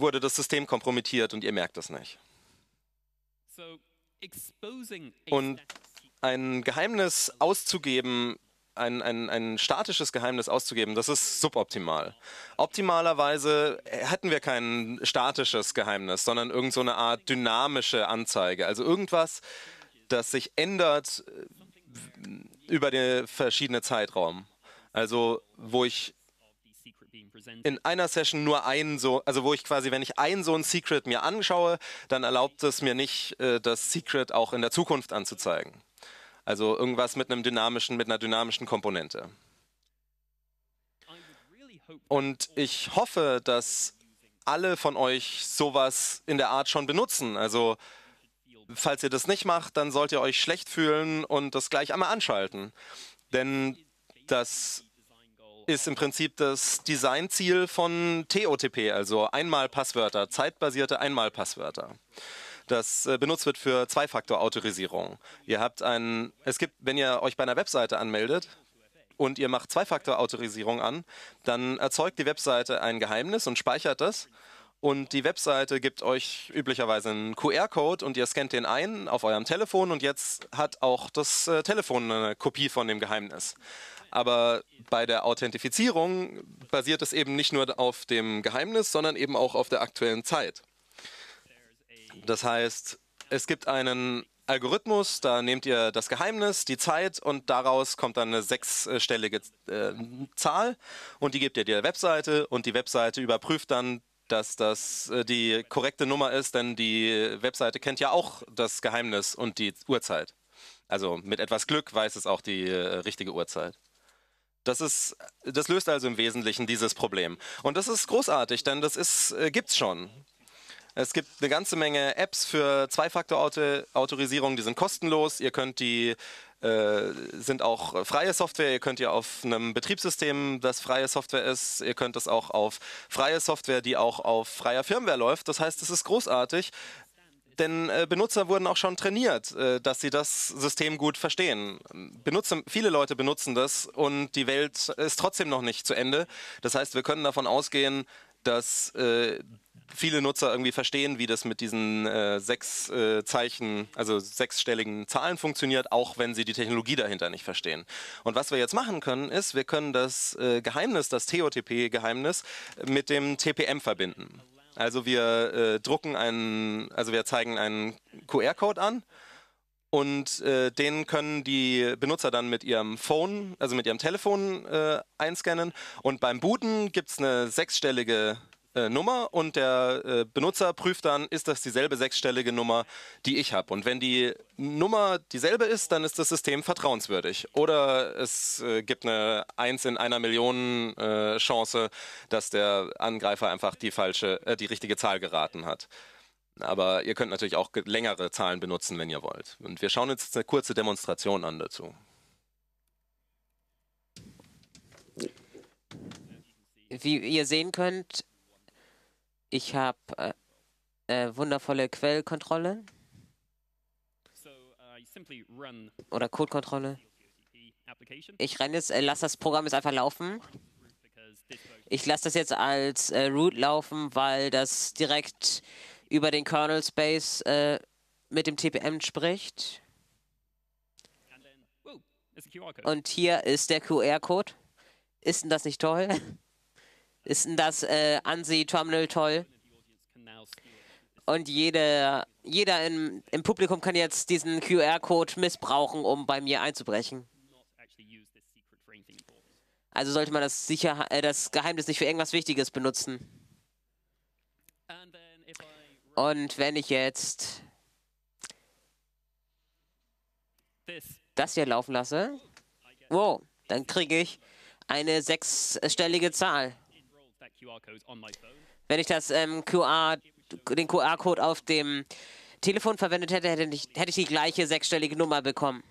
wurde das System kompromittiert und ihr merkt es nicht. Und ein Geheimnis auszugeben, ein, ein, ein statisches Geheimnis auszugeben, das ist suboptimal. Optimalerweise hätten wir kein statisches Geheimnis, sondern irgend so eine Art dynamische Anzeige. Also irgendwas, das sich ändert äh, über den verschiedenen Zeitraum. Also wo ich of the secret being presented in einer Session nur ein so, also wo ich quasi, wenn ich ein so ein Secret mir anschaue, dann erlaubt es mir nicht, äh, das Secret auch in der Zukunft anzuzeigen. Also irgendwas mit einem dynamischen, mit einer dynamischen Komponente. Und ich hoffe, dass alle von euch sowas in der Art schon benutzen. Also falls ihr das nicht macht, dann sollt ihr euch schlecht fühlen und das gleich einmal anschalten. Denn das ist im Prinzip das Designziel von TOTP, also Einmalpasswörter, zeitbasierte Einmalpasswörter. Das äh, benutzt wird für Zwei-Faktor-Autorisierung. Ihr habt ein, es gibt, wenn ihr euch bei einer Webseite anmeldet und ihr macht Zwei-Faktor-Autorisierung an, dann erzeugt die Webseite ein Geheimnis und speichert das. Und die Webseite gibt euch üblicherweise einen QR-Code und ihr scannt den ein auf eurem Telefon und jetzt hat auch das äh, Telefon eine Kopie von dem Geheimnis. Aber bei der Authentifizierung basiert es eben nicht nur auf dem Geheimnis, sondern eben auch auf der aktuellen Zeit. Das heißt, es gibt einen Algorithmus, da nehmt ihr das Geheimnis, die Zeit und daraus kommt dann eine sechsstellige äh, Zahl und die gebt ihr der Webseite und die Webseite überprüft dann, dass das äh, die korrekte Nummer ist, denn die Webseite kennt ja auch das Geheimnis und die Uhrzeit. Also mit etwas Glück weiß es auch die äh, richtige Uhrzeit. Das, ist, das löst also im Wesentlichen dieses Problem. Und das ist großartig, denn das ist, äh, gibt's schon. Es gibt eine ganze Menge Apps für Zwei-Faktor-Autorisierung, die sind kostenlos. Ihr könnt die äh, sind auch freie Software. Ihr könnt ja auf einem Betriebssystem, das freie Software ist, ihr könnt das auch auf freie Software, die auch auf freier Firmware läuft. Das heißt, es ist großartig. Denn äh, Benutzer wurden auch schon trainiert, äh, dass sie das System gut verstehen. Benutzer, viele Leute benutzen das und die Welt ist trotzdem noch nicht zu Ende. Das heißt, wir können davon ausgehen, dass äh, viele Nutzer irgendwie verstehen, wie das mit diesen äh, sechs äh, Zeichen, also sechsstelligen Zahlen funktioniert, auch wenn sie die Technologie dahinter nicht verstehen. Und was wir jetzt machen können, ist, wir können das äh, Geheimnis, das TOTP-Geheimnis, mit dem TPM verbinden. Also wir äh, drucken einen, also wir zeigen einen QR-Code an und äh, den können die Benutzer dann mit ihrem Phone, also mit ihrem Telefon äh, einscannen. Und beim Booten gibt es eine sechsstellige äh, Nummer und der äh, Benutzer prüft dann, ist das dieselbe sechsstellige Nummer, die ich habe. Und wenn die Nummer dieselbe ist, dann ist das System vertrauenswürdig. Oder es äh, gibt eine 1 in einer Million äh, Chance, dass der Angreifer einfach die falsche, äh, die richtige Zahl geraten hat. Aber ihr könnt natürlich auch längere Zahlen benutzen, wenn ihr wollt. Und wir schauen uns jetzt eine kurze Demonstration an dazu. Wie ihr sehen könnt, ich habe äh, äh, wundervolle Quellkontrolle uh, oder Codekontrolle. Ich renne jetzt, äh, lasse das Programm jetzt einfach laufen. Ich lasse das jetzt als äh, Root laufen, weil das direkt über den Kernel Space äh, mit dem TPM spricht. Und hier ist der QR-Code. Ist denn das nicht toll? Ist denn das äh, ANSI-Terminal toll? Und jede, jeder im, im Publikum kann jetzt diesen QR-Code missbrauchen, um bei mir einzubrechen. Also sollte man das, Sicher äh, das Geheimnis nicht für irgendwas Wichtiges benutzen. Und wenn ich jetzt das hier laufen lasse, wow, dann kriege ich eine sechsstellige Zahl. Wenn ich das ähm, QR, den QR-Code auf dem Telefon verwendet hätte, hätte ich, hätte ich die gleiche sechsstellige Nummer bekommen.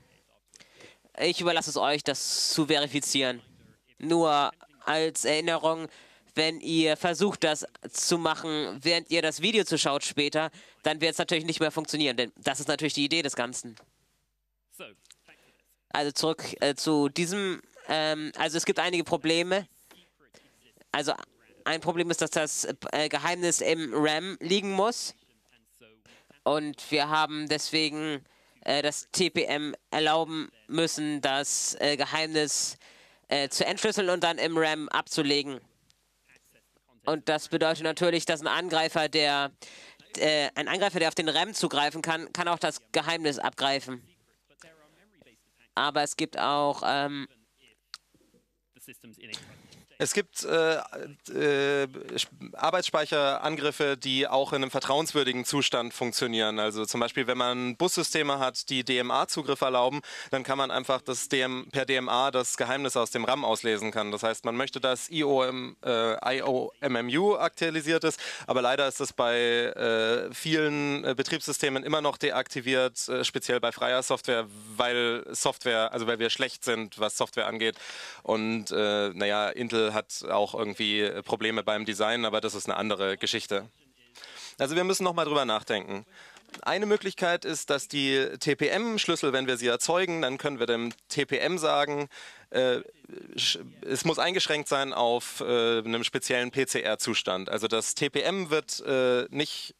Ich überlasse es euch, das zu verifizieren. Nur als Erinnerung, wenn ihr versucht, das zu machen, während ihr das Video zuschaut später, dann wird es natürlich nicht mehr funktionieren, denn das ist natürlich die Idee des Ganzen. Also zurück äh, zu diesem, ähm, also es gibt einige Probleme. Also ein Problem ist, dass das äh, Geheimnis im RAM liegen muss. Und wir haben deswegen äh, das TPM erlauben müssen, das äh, Geheimnis zu entschlüsseln und dann im RAM abzulegen. Und das bedeutet natürlich, dass ein Angreifer, der ein Angreifer, der auf den RAM zugreifen kann, kann auch das Geheimnis abgreifen. Aber es gibt auch ähm, es gibt äh, äh, Arbeitsspeicherangriffe, die auch in einem vertrauenswürdigen Zustand funktionieren. Also zum Beispiel, wenn man Bussysteme hat, die DMA-Zugriff erlauben, dann kann man einfach das DM, per DMA das Geheimnis aus dem RAM auslesen kann. Das heißt, man möchte, dass IOM, äh, IOMMU aktualisiert ist, aber leider ist das bei äh, vielen äh, Betriebssystemen immer noch deaktiviert, äh, speziell bei freier Software, weil Software, also weil wir schlecht sind, was Software angeht. Und naja, Intel hat auch irgendwie Probleme beim Design, aber das ist eine andere Geschichte. Also wir müssen nochmal drüber nachdenken. Eine Möglichkeit ist, dass die TPM-Schlüssel, wenn wir sie erzeugen, dann können wir dem TPM sagen, äh, es muss eingeschränkt sein auf äh, einem speziellen PCR-Zustand. Also das TPM wird äh, nicht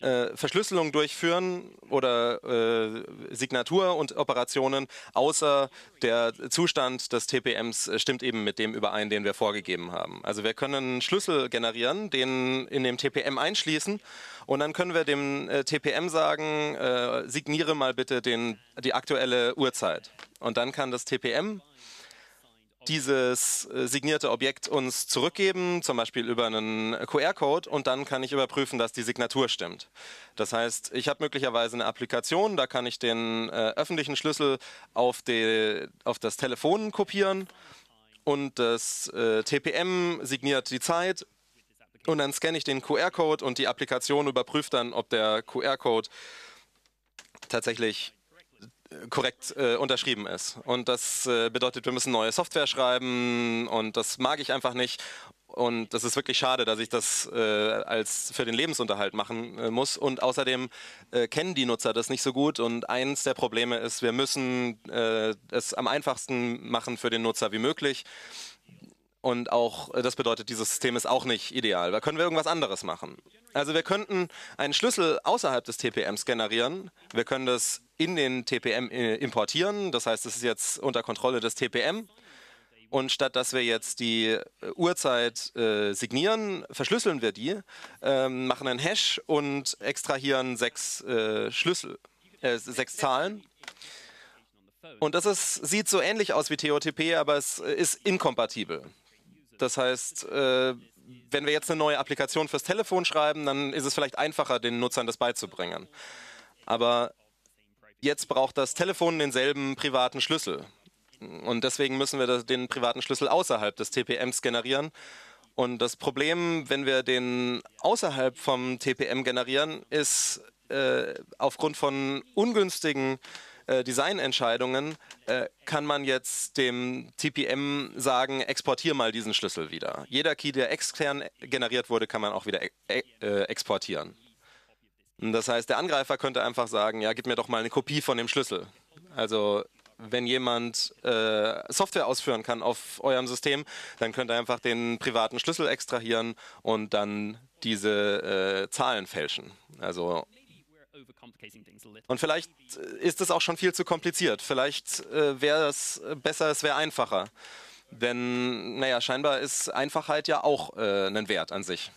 äh, Verschlüsselung durchführen oder äh, Signatur und Operationen, außer der Zustand des TPMs äh, stimmt eben mit dem überein, den wir vorgegeben haben. Also wir können Schlüssel generieren, den in dem TPM einschließen und dann können wir dem äh, TPM sagen, äh, signiere mal bitte den, die aktuelle Uhrzeit. Und dann kann das TPM dieses äh, signierte Objekt uns zurückgeben, zum Beispiel über einen QR-Code, und dann kann ich überprüfen, dass die Signatur stimmt. Das heißt, ich habe möglicherweise eine Applikation, da kann ich den äh, öffentlichen Schlüssel auf, die, auf, das Telefon kopieren und das äh, TPM signiert die Zeit und dann scanne ich den QR-Code und die Applikation überprüft dann, ob der QR-Code tatsächlich korrekt äh, unterschrieben ist. Und das äh, bedeutet, wir müssen neue Software schreiben und das mag ich einfach nicht. Und das ist wirklich schade, dass ich das äh, als für den Lebensunterhalt machen äh, muss. Und außerdem äh, kennen die Nutzer das nicht so gut. Und eins der Probleme ist, wir müssen äh, es am einfachsten machen für den Nutzer wie möglich. Und auch das bedeutet, dieses System ist auch nicht ideal. Da können wir irgendwas anderes machen. Also wir könnten einen Schlüssel außerhalb des TPMs generieren. Wir können das in den TPM äh, importieren. Das heißt, es ist jetzt unter Kontrolle des TPM. Und statt dass wir jetzt die äh, Uhrzeit äh, signieren, verschlüsseln wir die, äh, machen einen Hash und extrahieren sechs äh, Schlüssel, äh, sechs Zahlen. Und das ist, sieht so ähnlich aus wie TOTP, aber es ist inkompatibel. Das heißt, wenn wir jetzt eine neue Applikation fürs Telefon schreiben, dann ist es vielleicht einfacher, den Nutzern das beizubringen. Aber jetzt braucht das Telefon denselben privaten Schlüssel. Und deswegen müssen wir den privaten Schlüssel außerhalb des TPMs generieren. Und das Problem, wenn wir den außerhalb vom TPM generieren, ist äh, aufgrund von ungünstigen äh, Designentscheidungen äh, kann man jetzt dem TPM sagen, exportier mal diesen Schlüssel wieder. Jeder Key, der extern generiert wurde, kann man auch wieder e äh, exportieren. Das heißt, der Angreifer könnte einfach sagen, ja, gib mir doch mal eine Kopie von dem Schlüssel. Also wenn jemand äh, Software ausführen kann auf eurem System, dann könnt ihr einfach den privaten Schlüssel extrahieren und dann diese äh, Zahlen fälschen. Also und vielleicht ist es auch schon viel zu kompliziert. Vielleicht äh, wäre es besser, es wäre einfacher. Denn, naja, scheinbar ist Einfachheit ja auch äh, ein Wert an sich.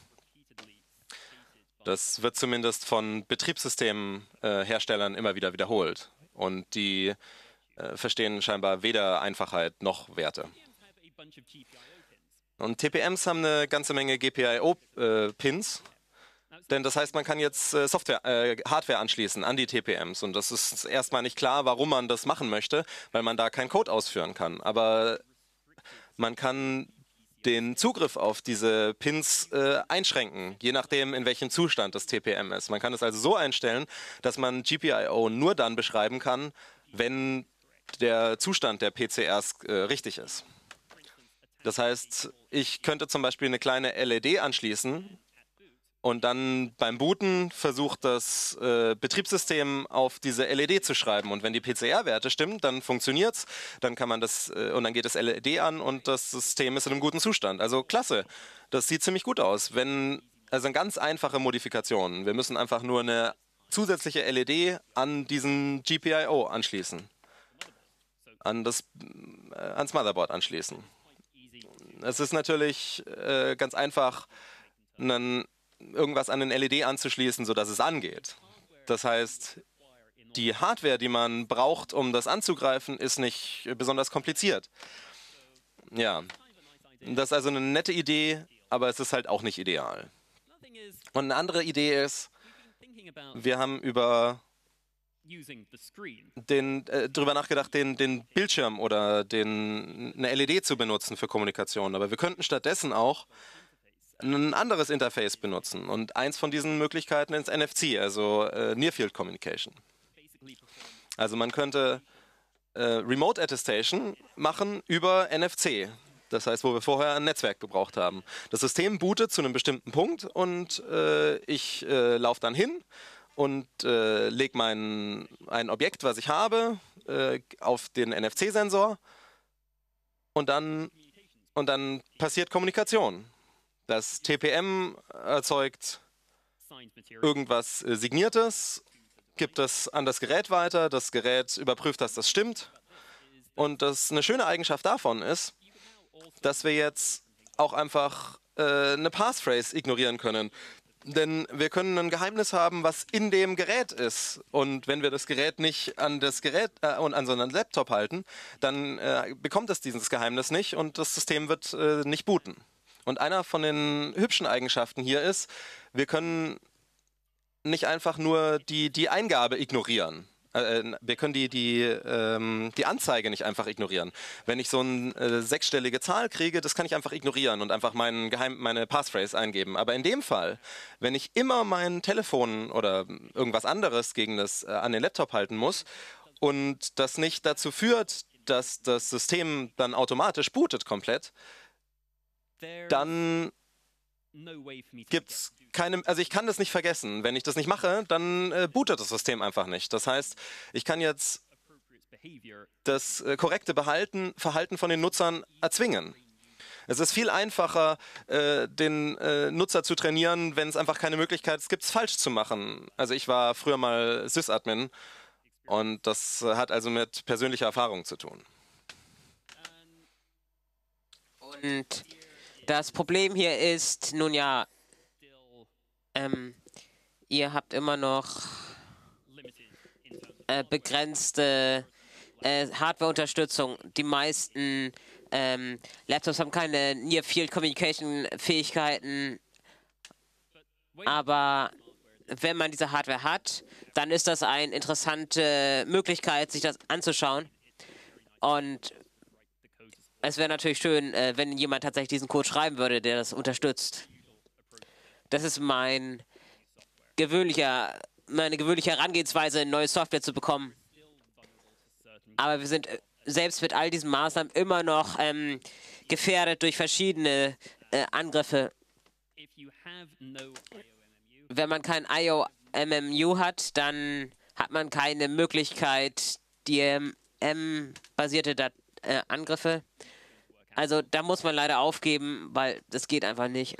Das wird zumindest von Betriebssystemherstellern immer wieder wiederholt. Und die äh, verstehen scheinbar weder Einfachheit noch Werte. Und TPMs haben eine ganze Menge GPIO-Pins. Denn das heißt, man kann jetzt äh, Software, äh, Hardware anschließen an die TPMs. Und das ist erstmal nicht klar, warum man das machen möchte, weil man da keinen Code ausführen kann. Aber man kann den Zugriff auf diese Pins äh, einschränken, je nachdem, in welchem Zustand das TPM ist. Man kann es also so einstellen, dass man GPIO nur dann beschreiben kann, wenn der Zustand der PCRs äh, richtig ist. Das heißt, ich könnte zum Beispiel eine kleine LED anschließen, und dann beim Booten versucht das äh, Betriebssystem auf diese LED zu schreiben. Und wenn die PCR-Werte stimmen, dann funktioniert es. Dann kann man das äh, und dann geht das LED an und das System ist in einem guten Zustand. Also klasse. Das sieht ziemlich gut aus. Wenn also eine ganz einfache Modifikation. Wir müssen einfach nur eine zusätzliche LED an diesen GPIO anschließen. An das, äh, ans Motherboard anschließen. Es ist natürlich äh, ganz einfach, einen irgendwas an den LED anzuschließen, sodass es angeht. Das heißt, die Hardware, die man braucht, um das anzugreifen, ist nicht besonders kompliziert. Ja, das ist also eine nette Idee, aber es ist halt auch nicht ideal. Und eine andere Idee ist, wir haben über den, äh, darüber nachgedacht, den, den Bildschirm oder den, eine LED zu benutzen für Kommunikation. Aber wir könnten stattdessen auch ein anderes Interface benutzen. Und eins von diesen Möglichkeiten ist NFC, also äh, Near Field Communication. Also man könnte äh, Remote Attestation machen über NFC. Das heißt, wo wir vorher ein Netzwerk gebraucht haben. Das System bootet zu einem bestimmten Punkt und äh, ich äh, laufe dann hin und äh, lege mein ein Objekt, was ich habe, äh, auf den NFC-Sensor und dann, und dann passiert Kommunikation. Das TPM erzeugt irgendwas äh, Signiertes, gibt es an das Gerät weiter, das Gerät überprüft, dass das stimmt. Und das eine schöne Eigenschaft davon ist, dass wir jetzt auch einfach äh, eine Passphrase ignorieren können. Denn wir können ein Geheimnis haben, was in dem Gerät ist. Und wenn wir das Gerät nicht an das Gerät äh, an so einen Laptop halten, dann äh, bekommt es dieses Geheimnis nicht und das System wird äh, nicht booten. Und einer von den hübschen Eigenschaften hier ist, wir können nicht einfach nur die, die Eingabe ignorieren. Äh, äh, wir können die, die, ähm, die Anzeige nicht einfach ignorieren. Wenn ich so eine äh, sechsstellige Zahl kriege, das kann ich einfach ignorieren und einfach mein Geheim, meine Passphrase eingeben. Aber in dem Fall, wenn ich immer mein Telefon oder irgendwas anderes gegen das äh, an den Laptop halten muss und das nicht dazu führt, dass das System dann automatisch bootet komplett, dann gibt es keine, also ich kann das nicht vergessen. Wenn ich das nicht mache, dann äh, bootet das System einfach nicht. Das heißt, ich kann jetzt das äh, korrekte Behalten, Verhalten von den Nutzern erzwingen. Es ist viel einfacher, äh, den äh, Nutzer zu trainieren, wenn es einfach keine Möglichkeit gibt, es falsch zu machen. Also ich war früher mal Sysadmin und das äh, hat also mit persönlicher Erfahrung zu tun. Und das Problem hier ist, nun ja, ähm, ihr habt immer noch äh, begrenzte äh, Hardware-Unterstützung. Die meisten ähm, Laptops haben keine Near Field Communication Fähigkeiten, aber wenn man diese Hardware hat, dann ist das eine interessante Möglichkeit, sich das anzuschauen. Und es wäre natürlich schön, äh, wenn jemand tatsächlich diesen Code schreiben würde, der das unterstützt. Das ist mein gewöhnlicher, meine gewöhnliche Herangehensweise, neue Software zu bekommen. Aber wir sind äh, selbst mit all diesen Maßnahmen immer noch ähm, gefährdet durch verschiedene äh, Angriffe. Wenn man kein IOMMU hat, dann hat man keine Möglichkeit, DMM-basierte äh, Angriffe also da muss man leider aufgeben, weil das geht einfach nicht.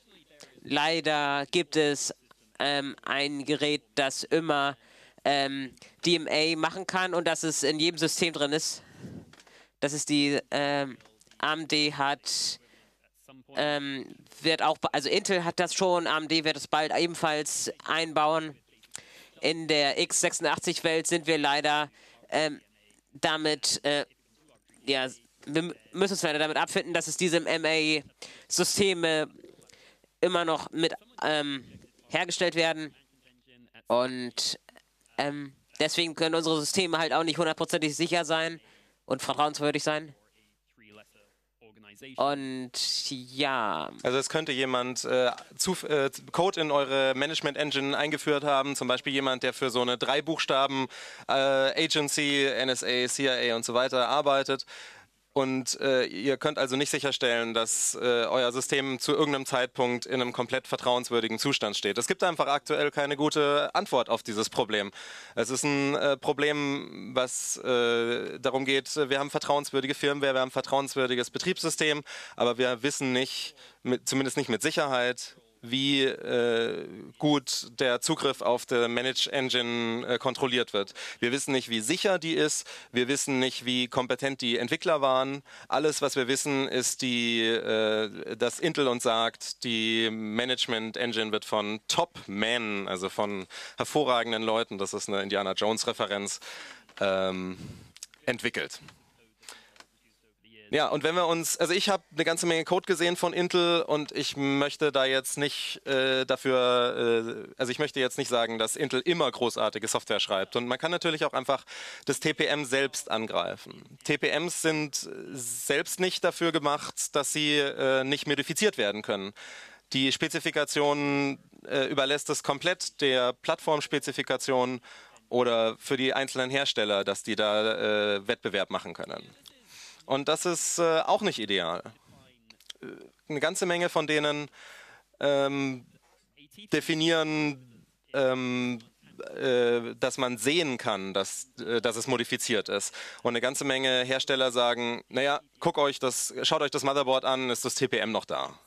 Leider gibt es ähm, ein Gerät, das immer ähm, DMA machen kann und das es in jedem System drin ist. Das ist die ähm, AMD hat ähm, wird auch, also Intel hat das schon, AMD wird es bald ebenfalls einbauen. In der x86-Welt sind wir leider ähm, damit äh, ja, wir müssen uns leider damit abfinden, dass es diese MA-Systeme immer noch mit ähm, hergestellt werden. Und ähm, deswegen können unsere Systeme halt auch nicht hundertprozentig sicher sein und vertrauenswürdig sein. Und ja. Also es könnte jemand äh, zu, äh, Code in eure Management Engine eingeführt haben, zum Beispiel jemand, der für so eine drei Buchstaben äh, Agency, NSA, CIA und so weiter arbeitet und äh, ihr könnt also nicht sicherstellen, dass äh, euer System zu irgendeinem Zeitpunkt in einem komplett vertrauenswürdigen Zustand steht. Es gibt einfach aktuell keine gute Antwort auf dieses Problem. Es ist ein äh, Problem, was äh, darum geht, wir haben vertrauenswürdige Firmware, wir haben vertrauenswürdiges Betriebssystem, aber wir wissen nicht, mit, zumindest nicht mit Sicherheit, wie äh, gut der Zugriff auf die Manage Engine äh, kontrolliert wird. Wir wissen nicht, wie sicher die ist. Wir wissen nicht, wie kompetent die Entwickler waren. Alles, was wir wissen, ist, die, äh, dass Intel uns sagt, die Management Engine wird von Top-Men, also von hervorragenden Leuten, das ist eine Indiana Jones-Referenz, ähm, entwickelt. Ja, und wenn wir uns, also ich habe eine ganze Menge Code gesehen von Intel und ich möchte da jetzt nicht äh, dafür, äh, also ich möchte jetzt nicht sagen, dass Intel immer großartige Software schreibt. Und man kann natürlich auch einfach das TPM selbst angreifen. TPMs sind selbst nicht dafür gemacht, dass sie äh, nicht modifiziert werden können. Die Spezifikation äh, überlässt es komplett der Plattformspezifikation oder für die einzelnen Hersteller, dass die da äh, Wettbewerb machen können. Und das ist äh, auch nicht ideal. Äh, eine ganze Menge von denen ähm, definieren, ähm, äh, dass man sehen kann, dass, äh, dass es modifiziert ist. Und eine ganze Menge Hersteller sagen, naja, guck euch das, schaut euch das Motherboard an, ist das TPM noch da?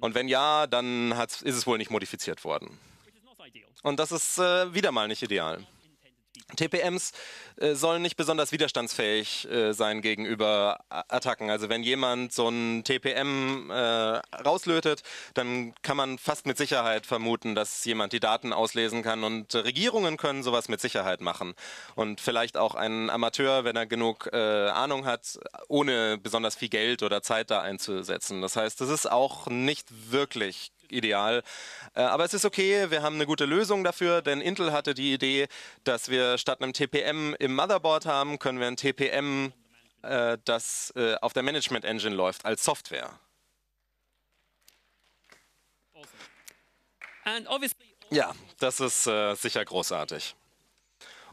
Und wenn ja, dann ist es wohl nicht modifiziert worden. Und das ist äh, wieder mal nicht ideal. TPMs äh, sollen nicht besonders widerstandsfähig äh, sein gegenüber Attacken. Also wenn jemand so ein TPM äh, rauslötet, dann kann man fast mit Sicherheit vermuten, dass jemand die Daten auslesen kann und Regierungen können sowas mit Sicherheit machen. Und vielleicht auch ein Amateur, wenn er genug äh, Ahnung hat, ohne besonders viel Geld oder Zeit da einzusetzen. Das heißt, das ist auch nicht wirklich ideal. Äh, aber es ist okay, wir haben eine gute Lösung dafür, denn Intel hatte die Idee, dass wir statt einem TPM im Motherboard haben, können wir ein TPM, äh, das äh, auf der Management Engine läuft, als Software. Ja, das ist sicher großartig.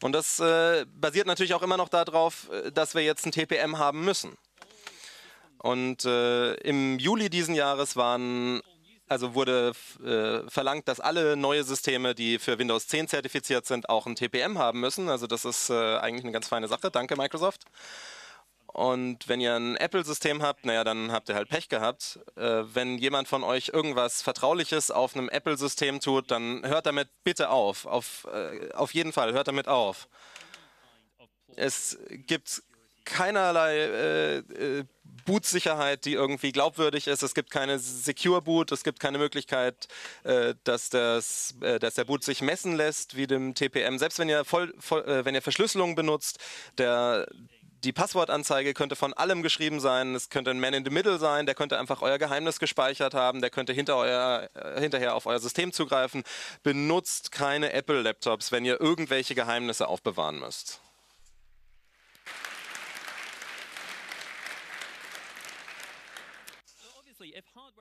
Und das äh, basiert natürlich auch immer noch darauf, dass wir jetzt ein TPM haben müssen. Und äh, im Juli diesen Jahres waren also wurde äh, verlangt, dass alle neue Systeme, die für Windows 10 zertifiziert sind, auch ein TPM haben müssen. Also das ist äh, eigentlich eine ganz feine Sache. Danke Microsoft. Und wenn ihr ein Apple-System habt, naja, dann habt ihr halt Pech gehabt. Äh, wenn jemand von euch irgendwas Vertrauliches auf einem Apple-System tut, dann hört damit bitte auf. Auf, äh, auf jeden Fall, hört damit auf. Es gibt keinerlei äh, äh, Boot-Sicherheit, die irgendwie glaubwürdig ist. Es gibt keine Secure Boot, es gibt keine Möglichkeit, äh, dass, das, äh, dass der Boot sich messen lässt wie dem TPM. Selbst wenn ihr, voll, voll, äh, wenn ihr Verschlüsselung benutzt, der, die Passwortanzeige könnte von allem geschrieben sein. Es könnte ein Man in the Middle sein, der könnte einfach euer Geheimnis gespeichert haben, der könnte hinter euer, äh, hinterher auf euer System zugreifen. Benutzt keine Apple-Laptops, wenn ihr irgendwelche Geheimnisse aufbewahren müsst.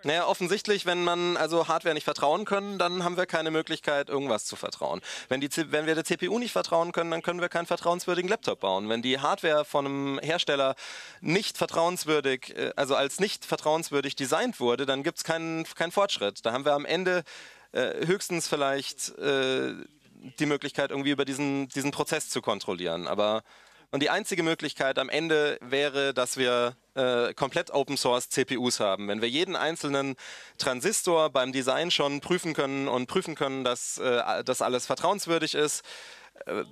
Naja, offensichtlich, wenn man also Hardware nicht vertrauen können, dann haben wir keine Möglichkeit, irgendwas zu vertrauen. Wenn, die, wenn wir der CPU nicht vertrauen können, dann können wir keinen vertrauenswürdigen Laptop bauen. Wenn die Hardware von einem Hersteller nicht vertrauenswürdig, äh, also als nicht vertrauenswürdig designt wurde, dann gibt es keinen, keinen Fortschritt. Da haben wir am Ende äh, höchstens vielleicht äh, die Möglichkeit, irgendwie über diesen, diesen Prozess zu kontrollieren. Aber und die einzige Möglichkeit am Ende wäre, dass wir äh, komplett Open Source CPUs haben. Wenn wir jeden einzelnen Transistor beim Design schon prüfen können und prüfen können, dass äh, das alles vertrauenswürdig ist, äh,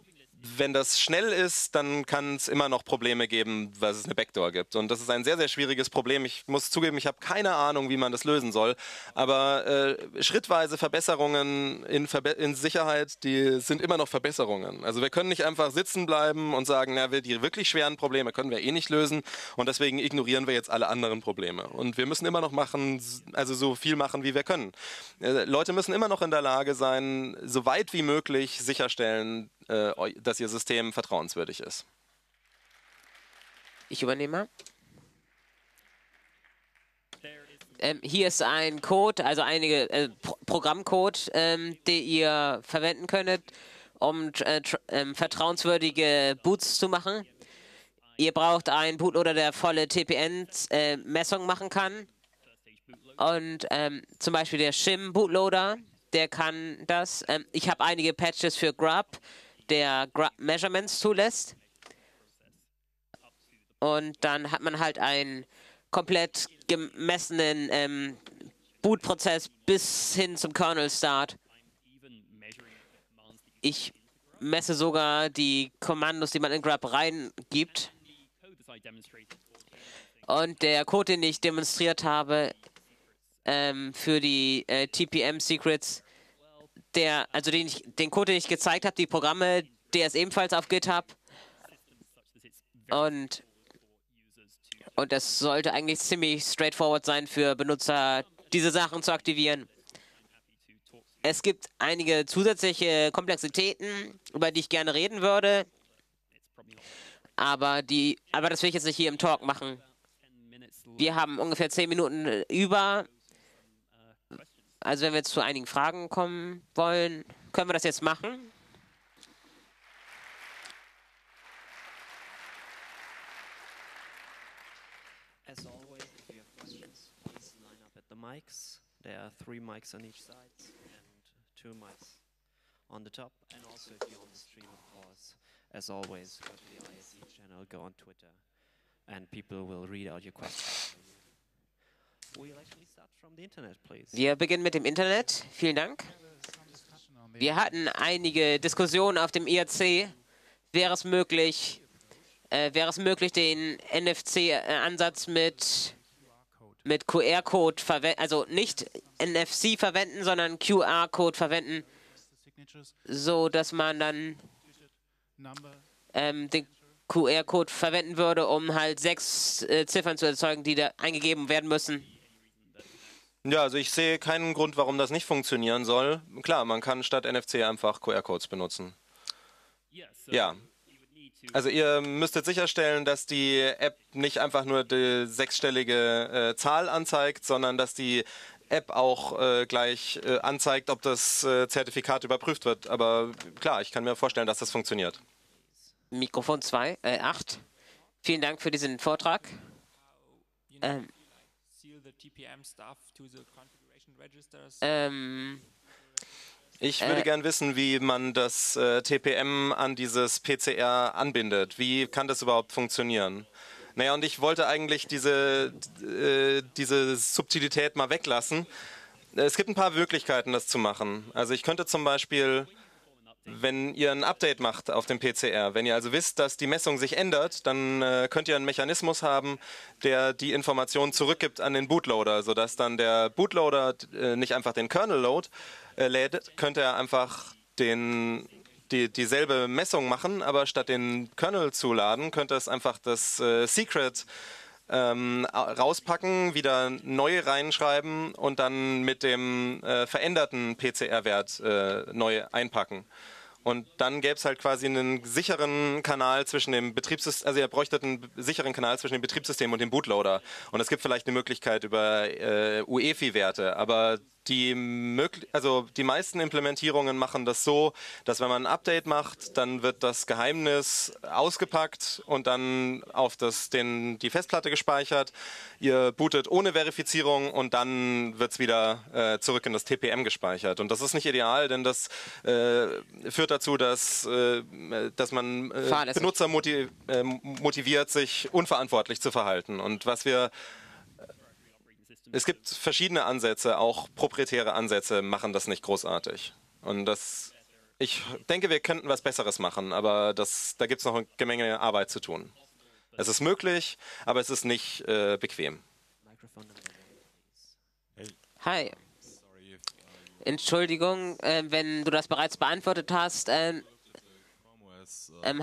wenn das schnell ist, dann kann es immer noch Probleme geben, weil es eine Backdoor gibt. Und das ist ein sehr, sehr schwieriges Problem. Ich muss zugeben, ich habe keine Ahnung, wie man das lösen soll. Aber äh, schrittweise Verbesserungen in, Verbe in, Sicherheit, die sind immer noch Verbesserungen. Also wir können nicht einfach sitzen bleiben und sagen, na, die wirklich schweren Probleme können wir eh nicht lösen. Und deswegen ignorieren wir jetzt alle anderen Probleme. Und wir müssen immer noch machen, also so viel machen, wie wir können. Äh, Leute müssen immer noch in der Lage sein, so weit wie möglich sicherstellen, äh, dass Ihr System vertrauenswürdig ist. Ich übernehme. Ähm, hier ist ein Code, also einige äh, Pro Programmcode, ähm, den ihr verwenden könntet, um äh, ähm, vertrauenswürdige Boots zu machen. Ihr braucht einen Bootloader, der volle TPN-Messung äh, machen kann. Und ähm, zum Beispiel der Shim Bootloader, der kann das. Ähm, ich habe einige Patches für Grub der Measurements zulässt. Und dann hat man halt einen komplett gemessenen ähm, Bootprozess bis hin zum Kernel-Start. Ich messe sogar die Kommandos, die man in Grub reingibt. Und der Code, den ich demonstriert habe ähm, für die äh, TPM-Secrets, der, also den, ich, den Code, den ich gezeigt habe, die Programme, der ist ebenfalls auf GitHub. Und, und das sollte eigentlich ziemlich straightforward sein für Benutzer, diese Sachen zu aktivieren. Es gibt einige zusätzliche Komplexitäten, über die ich gerne reden würde. Aber, die, aber das will ich jetzt nicht hier im Talk machen. Wir haben ungefähr zehn Minuten über. Also wenn wir jetzt zu einigen Fragen kommen wollen, können wir das jetzt machen. As always, if you have questions, please line up at the mics. There are three mics on each side and two mics on the top. And also if you're on the stream, of course, as always, go to the ISE channel, go on Twitter, and people will read out your questions. Wir beginnen mit dem Internet. Vielen Dank. Wir hatten einige Diskussionen auf dem IRC. Wäre es möglich, äh, wäre es möglich, den NFC-Ansatz mit, mit QR-Code verwenden, also nicht NFC verwenden, sondern QR-Code verwenden, so dass man dann ähm, den QR-Code verwenden würde, um halt sechs äh, Ziffern zu erzeugen, die da eingegeben werden müssen. Ja, also ich sehe keinen Grund, warum das nicht funktionieren soll. Klar, man kann statt NFC einfach QR-Codes benutzen. Ja. you would need to Also ihr müsstet sicherstellen, dass die App nicht einfach nur die sechsstellige äh, Zahl anzeigt, sondern dass die App auch äh, gleich äh, anzeigt, ob das äh, Zertifikat überprüft wird. Aber klar, ich kann mir vorstellen, dass das funktioniert. Mikrofon 2, äh, 8. Vielen Dank für diesen Vortrag. Ähm, Ähm, Ich Äh. würde gern wissen, wie man das äh, TPM an dieses PCR anbindet. Wie kann das überhaupt funktionieren? Naja, und ich wollte eigentlich diese, äh, diese Subtilität mal weglassen. Es gibt ein paar Möglichkeiten, das zu machen. Also ich könnte zum Beispiel, wenn ihr ein Update macht auf dem PCR, wenn ihr also wisst, dass die Messung sich ändert, dann äh, könnt ihr einen Mechanismus haben, der die Information zurückgibt an den Bootloader, sodass dann der Bootloader äh, nicht einfach den Kernel-Load äh, lädt, könnte er einfach den, die, dieselbe Messung machen, aber statt den Kernel zu laden, könnte es einfach das äh, Secret ähm, au- rauspacken, wieder neu reinschreiben und dann mit dem äh, veränderten PCR-Wert äh, neu einpacken. Und dann gäbe es halt quasi einen sicheren Kanal zwischen dem Betriebssystem, also ihr bräuchtet einen sicheren Kanal zwischen dem Betriebssystem und dem Bootloader. Und es gibt vielleicht eine Möglichkeit über äh, UEFI-Werte, aber die, möglich also die meisten Implementierungen machen das so, dass wenn man ein Update macht, dann wird das Geheimnis ausgepackt und dann auf das, den, die Festplatte gespeichert. Ihr bootet ohne Verifizierung und dann wird es wieder äh, zurück in das TPM gespeichert. Und das ist nicht ideal, denn das äh, führt dazu, dass, äh, dass man äh. Benutzer motiv äh, motiviert, sich unverantwortlich zu verhalten. Und was wir es gibt verschiedene Ansätze, auch proprietäre Ansätze machen das nicht großartig. Und das, ich denke, wir könnten was Besseres machen, aber das, da gibt es noch eine Menge Arbeit zu tun. Es ist möglich, aber es ist nicht äh, bequem. Hi. Entschuldigung, äh, wenn du das bereits beantwortet hast. ähm,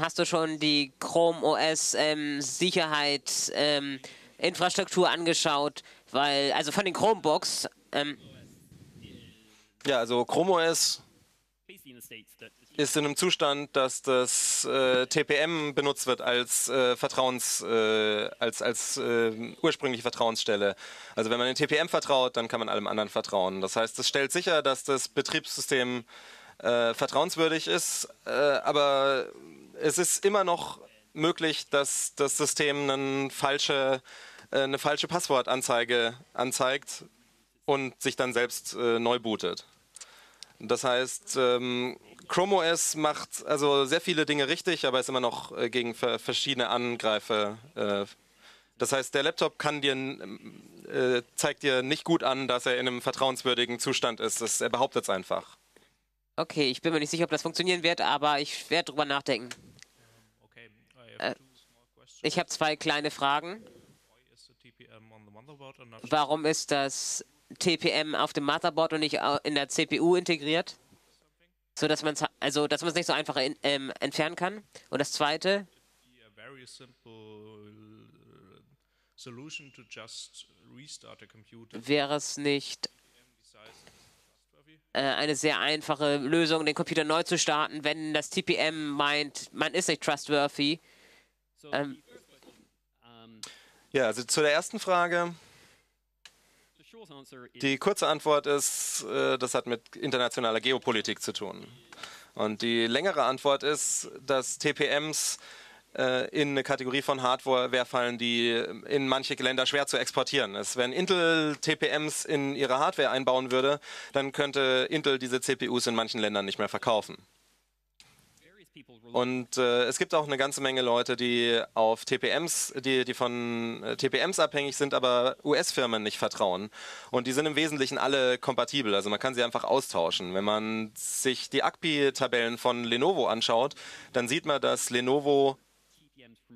hast du schon die Chrome OS ähm, Sicherheit ähm, Infrastruktur angeschaut? Weil, also von den Chromebooks, ähm, Ja, also Chrome OS ist in einem Zustand, dass das äh, TPM benutzt wird als äh, Vertrauens, äh, als, als äh, ursprüngliche Vertrauensstelle. Also wenn man den TPM vertraut, dann kann man allem anderen vertrauen. Das heißt, es stellt sicher, dass das Betriebssystem äh, vertrauenswürdig ist, äh, aber es ist immer noch möglich, dass das System eine falsche, äh, eine falsche Passwortanzeige anzeigt und sich dann selbst äh, neu bootet. Das heißt, ähm, Chrome OS macht also sehr viele Dinge richtig, aber ist immer noch äh, gegen ver verschiedene Angreifer. Äh, das heißt, der Laptop kann dir, zeigt dir nicht gut an, dass er in einem vertrauenswürdigen Zustand ist. Das, er behauptet es einfach. okay, ich bin mir nicht sicher, ob das funktionieren wird, aber ich werde drüber nachdenken. Ich habe zwei kleine Fragen. Warum ist das TPM auf dem Motherboard und nicht in der CPU integriert? So dass man es also nicht so einfach in, ähm, entfernen kann. Und das zweite, wäre es nicht äh, eine sehr einfache Lösung, den Computer neu zu starten, wenn das TPM meint, man ist nicht trustworthy. Ähm, Ja, also zu der ersten Frage. Die kurze Antwort ist, äh, das hat mit internationaler Geopolitik zu tun. Und die längere Antwort ist, dass TPMs äh, in eine Kategorie von Hardware fallen, die in manche Länder schwer zu exportieren ist. Wenn Intel TPMs in ihre Hardware einbauen würde, dann könnte Intel diese CPUs in manchen Ländern nicht mehr verkaufen. Und äh, es gibt auch eine ganze Menge Leute, die auf TPMs, die, die von äh, TPMs abhängig sind, aber US-Firmen nicht vertrauen. Und die sind im Wesentlichen alle kompatibel. Also man kann sie einfach austauschen. Wenn man sich die ACPI-Tabellen von Lenovo anschaut, dann sieht man, dass Lenovo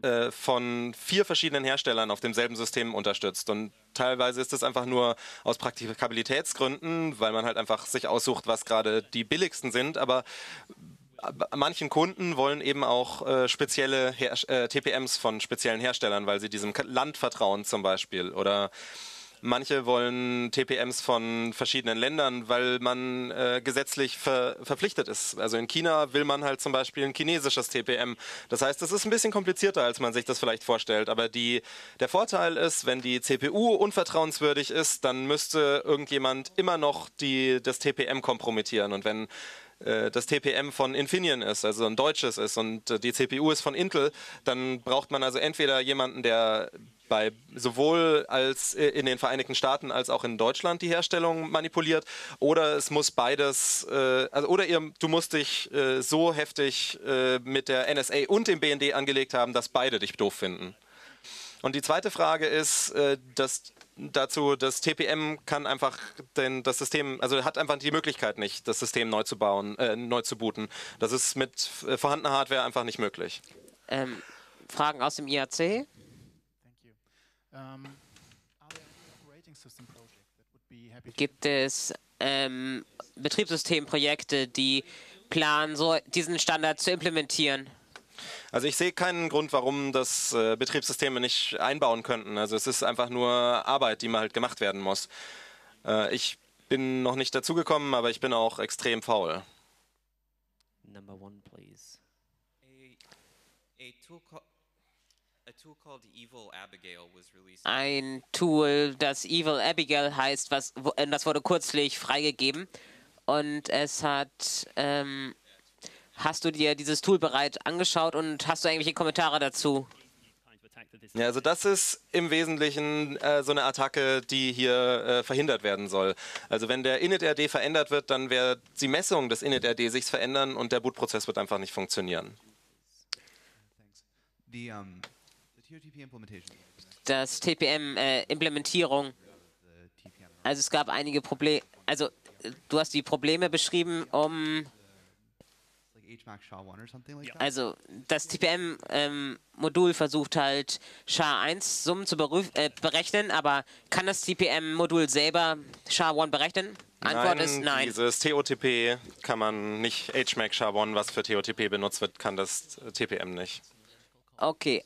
äh, von vier verschiedenen Herstellern auf demselben System unterstützt. Und teilweise ist es einfach nur aus Praktikabilitätsgründen, weil man halt einfach sich aussucht, was gerade die billigsten sind. Aber manchen Kunden wollen eben auch äh, spezielle Her äh, TPMs von speziellen Herstellern, weil sie diesem Land vertrauen zum Beispiel. Oder Manche wollen TPMs von verschiedenen Ländern, weil man äh, gesetzlich ver verpflichtet ist. Also in China will man halt zum Beispiel ein chinesisches TPM. Das heißt, es ist ein bisschen komplizierter, als man sich das vielleicht vorstellt. Aber die, der Vorteil ist, wenn die CPU unvertrauenswürdig ist, dann müsste irgendjemand immer noch die, das TPM kompromittieren. Und wenn das TPM von Infineon ist, also ein deutsches ist und äh, die CPU ist von Intel, dann braucht man also entweder jemanden, der bei sowohl als äh, in den Vereinigten Staaten als auch in Deutschland die Herstellung manipuliert oder es muss beides äh, also oder ihr, du musst dich äh, so heftig äh, mit der NSA und dem BND angelegt haben, dass beide dich doof finden. Und die zweite Frage ist, äh, dass dazu, das TPM kann einfach denn das System, also hat einfach die Möglichkeit nicht, das System neu zu bauen, äh, neu zu booten. Das ist mit äh, vorhandener Hardware einfach nicht möglich. Ähm, Fragen aus dem IAC? Thank you. Um, are there any operating system projects that would be happy to Gibt es ähm, Betriebssystemprojekte, die planen, so diesen Standard zu implementieren? Also ich sehe keinen Grund, warum das äh, Betriebssysteme nicht einbauen könnten. Also es ist einfach nur Arbeit, die mal halt gemacht werden muss. Äh, ich bin noch nicht dazugekommen, aber ich bin auch extrem faul. Number one, please. A, a tool called a tool called Evil Abigail was released. Ein Tool, das Evil Abigail heißt, was, äh, das wurde kürzlich freigegeben. Und es hat. Ähm, hast du dir dieses Tool bereit angeschaut und hast du irgendwelche Kommentare dazu? Ja, also das ist im Wesentlichen äh, so eine Attacke, die hier äh, verhindert werden soll. Also wenn der initRD verändert wird, dann wird die Messung des initRD sich verändern und der Bootprozess wird einfach nicht funktionieren. Das TPM-Implementierung. TPM, Also es gab einige Probleme. Also äh, du hast die Probleme beschrieben, um Also das TPM-Modul versucht halt SHA-1-Summen zu beruf- äh, berechnen, aber kann das TPM-Modul selber SHA-1 berechnen? Antwort ist nein. Dieses TOTP kann man nicht, HMAC SHA-1, was für TOTP benutzt wird, kann das TPM nicht. Okay.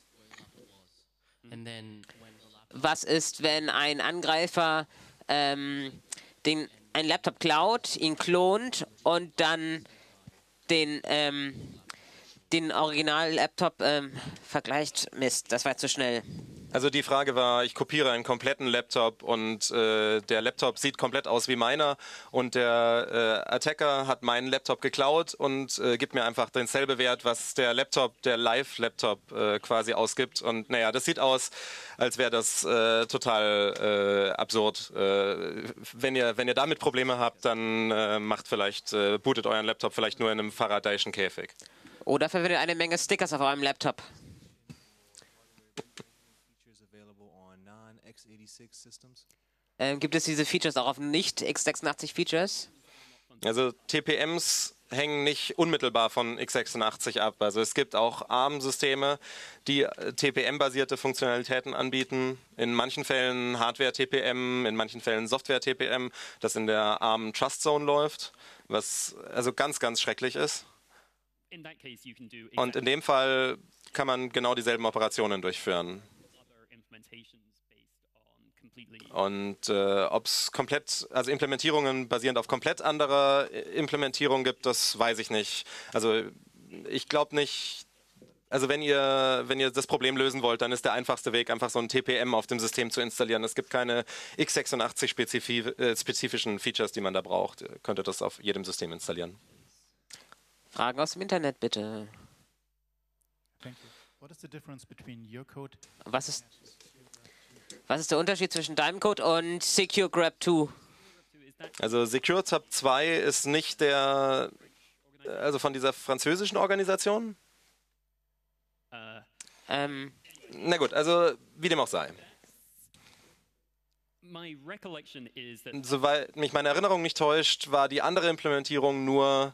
Was ist, wenn ein Angreifer ähm, den, einen Laptop klaut, ihn klont und dann den, ähm, den Original-Laptop ähm, vergleicht? Mist, das war zu schnell. Also die Frage war, ich kopiere einen kompletten Laptop und äh, der Laptop sieht komplett aus wie meiner und der äh, Attacker hat meinen Laptop geklaut und äh, gibt mir einfach denselbe Wert, was der Laptop, der Live-Laptop äh, quasi ausgibt. Und naja, das sieht aus, als wäre das äh, total äh, absurd. Wenn, ihr, wenn ihr damit Probleme habt, dann macht vielleicht, bootet euren Laptop vielleicht nur in einem Faradayschen Käfig. Oder verwendet eine Menge Stickers auf eurem Laptop. features available on non-x86 systems. Ähm, gibt es diese Features auch auf nicht x86 Features? Also TPMs hängen nicht unmittelbar von x86 ab. Also es gibt auch ARM-Systeme, die äh, TPM-basierte Funktionalitäten anbieten. In manchen Fällen Hardware-TPM, in manchen Fällen Software-TPM, das in der ARM Trust Zone läuft, was also ganz, ganz schrecklich ist. in that case you can do Und in dem Fall kann man genau dieselben Operationen durchführen. Und äh, ob es komplett, also Implementierungen basierend auf komplett anderer äh, Implementierung gibt, das weiß ich nicht. Also ich glaube nicht. Also wenn ihr, wenn ihr das Problem lösen wollt, dann ist der einfachste Weg, einfach so ein TPM auf dem System zu installieren. Es gibt keine x86-spezifischen Features, die man da braucht. Ihr könntet das auf jedem System installieren. Fragen aus dem Internet bitte. Thank you. What is the difference between your code Was ist, was ist der Unterschied zwischen deinem Code und Secure Grab 2? Also Secure Tab 2 ist nicht der also von dieser französischen Organisation? Uh, Ähm, Na gut, also wie dem auch sei. my recollection is that Soweit mich meine Erinnerung nicht täuscht, war die andere Implementierung nur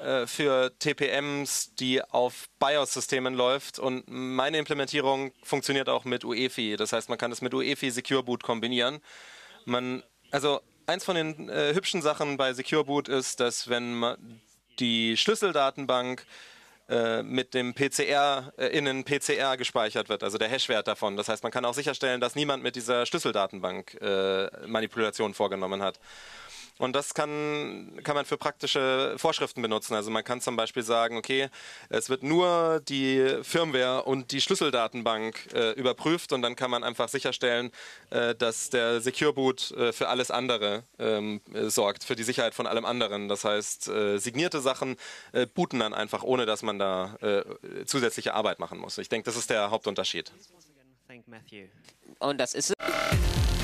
äh, für TPMs, die auf BIOS-Systemen läuft. Und meine Implementierung funktioniert auch mit UEFI. Das heißt, man kann es mit UEFI Secure Boot kombinieren. Man, also eins von den äh, hübschen Sachen bei Secure Boot ist, dass wenn die Schlüsseldatenbank äh, mit dem PCR äh, in einen PCR gespeichert wird, also der Hashwert davon. Das heißt, man kann auch sicherstellen, dass niemand mit dieser Schlüsseldatenbank äh, Manipulation vorgenommen hat. Und das kann, kann man für praktische Vorschriften benutzen. Also man kann zum Beispiel sagen, okay, es wird nur die Firmware und die Schlüsseldatenbank äh, überprüft und dann kann man einfach sicherstellen, äh, dass der Secure Boot äh, für alles andere ähm, äh, sorgt, für die Sicherheit von allem anderen. Das heißt, äh, signierte Sachen äh, booten dann einfach, ohne dass man da äh, zusätzliche Arbeit machen muss. Ich denke, das ist der Hauptunterschied. Und das ist es.